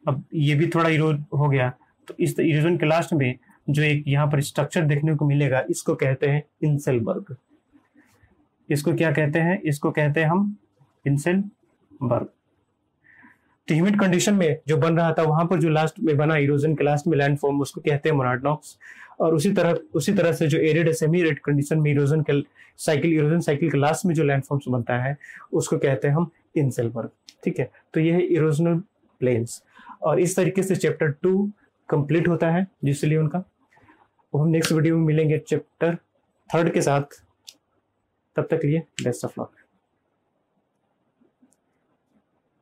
अब ये भी थोड़ा इरोज हो गया तो इस इरोजन के लास्ट में जो एक यहाँ पर स्ट्रक्चर देखने को मिलेगा, इसको कहते हैं इंसेल इंसेलबर्ग इसको क्या कहते हैं? इसको कहते हैं हम इंसेलबर्ग ह्यूमिड कंडीशन में जो बन रहा था, वहाँ पर जो लास्ट में बना इरोजन के लास्ट में लैंड फॉर्म उसको कहते हैं मोनाटनॉक्स और उसी तरह उसी तरह से जो एरिड सेमी एरिड कंडीशन में इरोजन के साइकिल इरोजन साइकिल के लास्ट में जो लैंड फॉर्म्स बनता है, उसको कहते हैं हम इंसेलबर्ग ठीक है? तो यह है इरोजनल प्लेन्स और इस तरीके से चैप्टर टू कंप्लीट होता है, जिसलिए उनका। हम नेक्स्ट वीडियो में मिलेंगे चैप्टर थर्ड के साथ. तब तक लिए बेस्ट ऑफ़ लक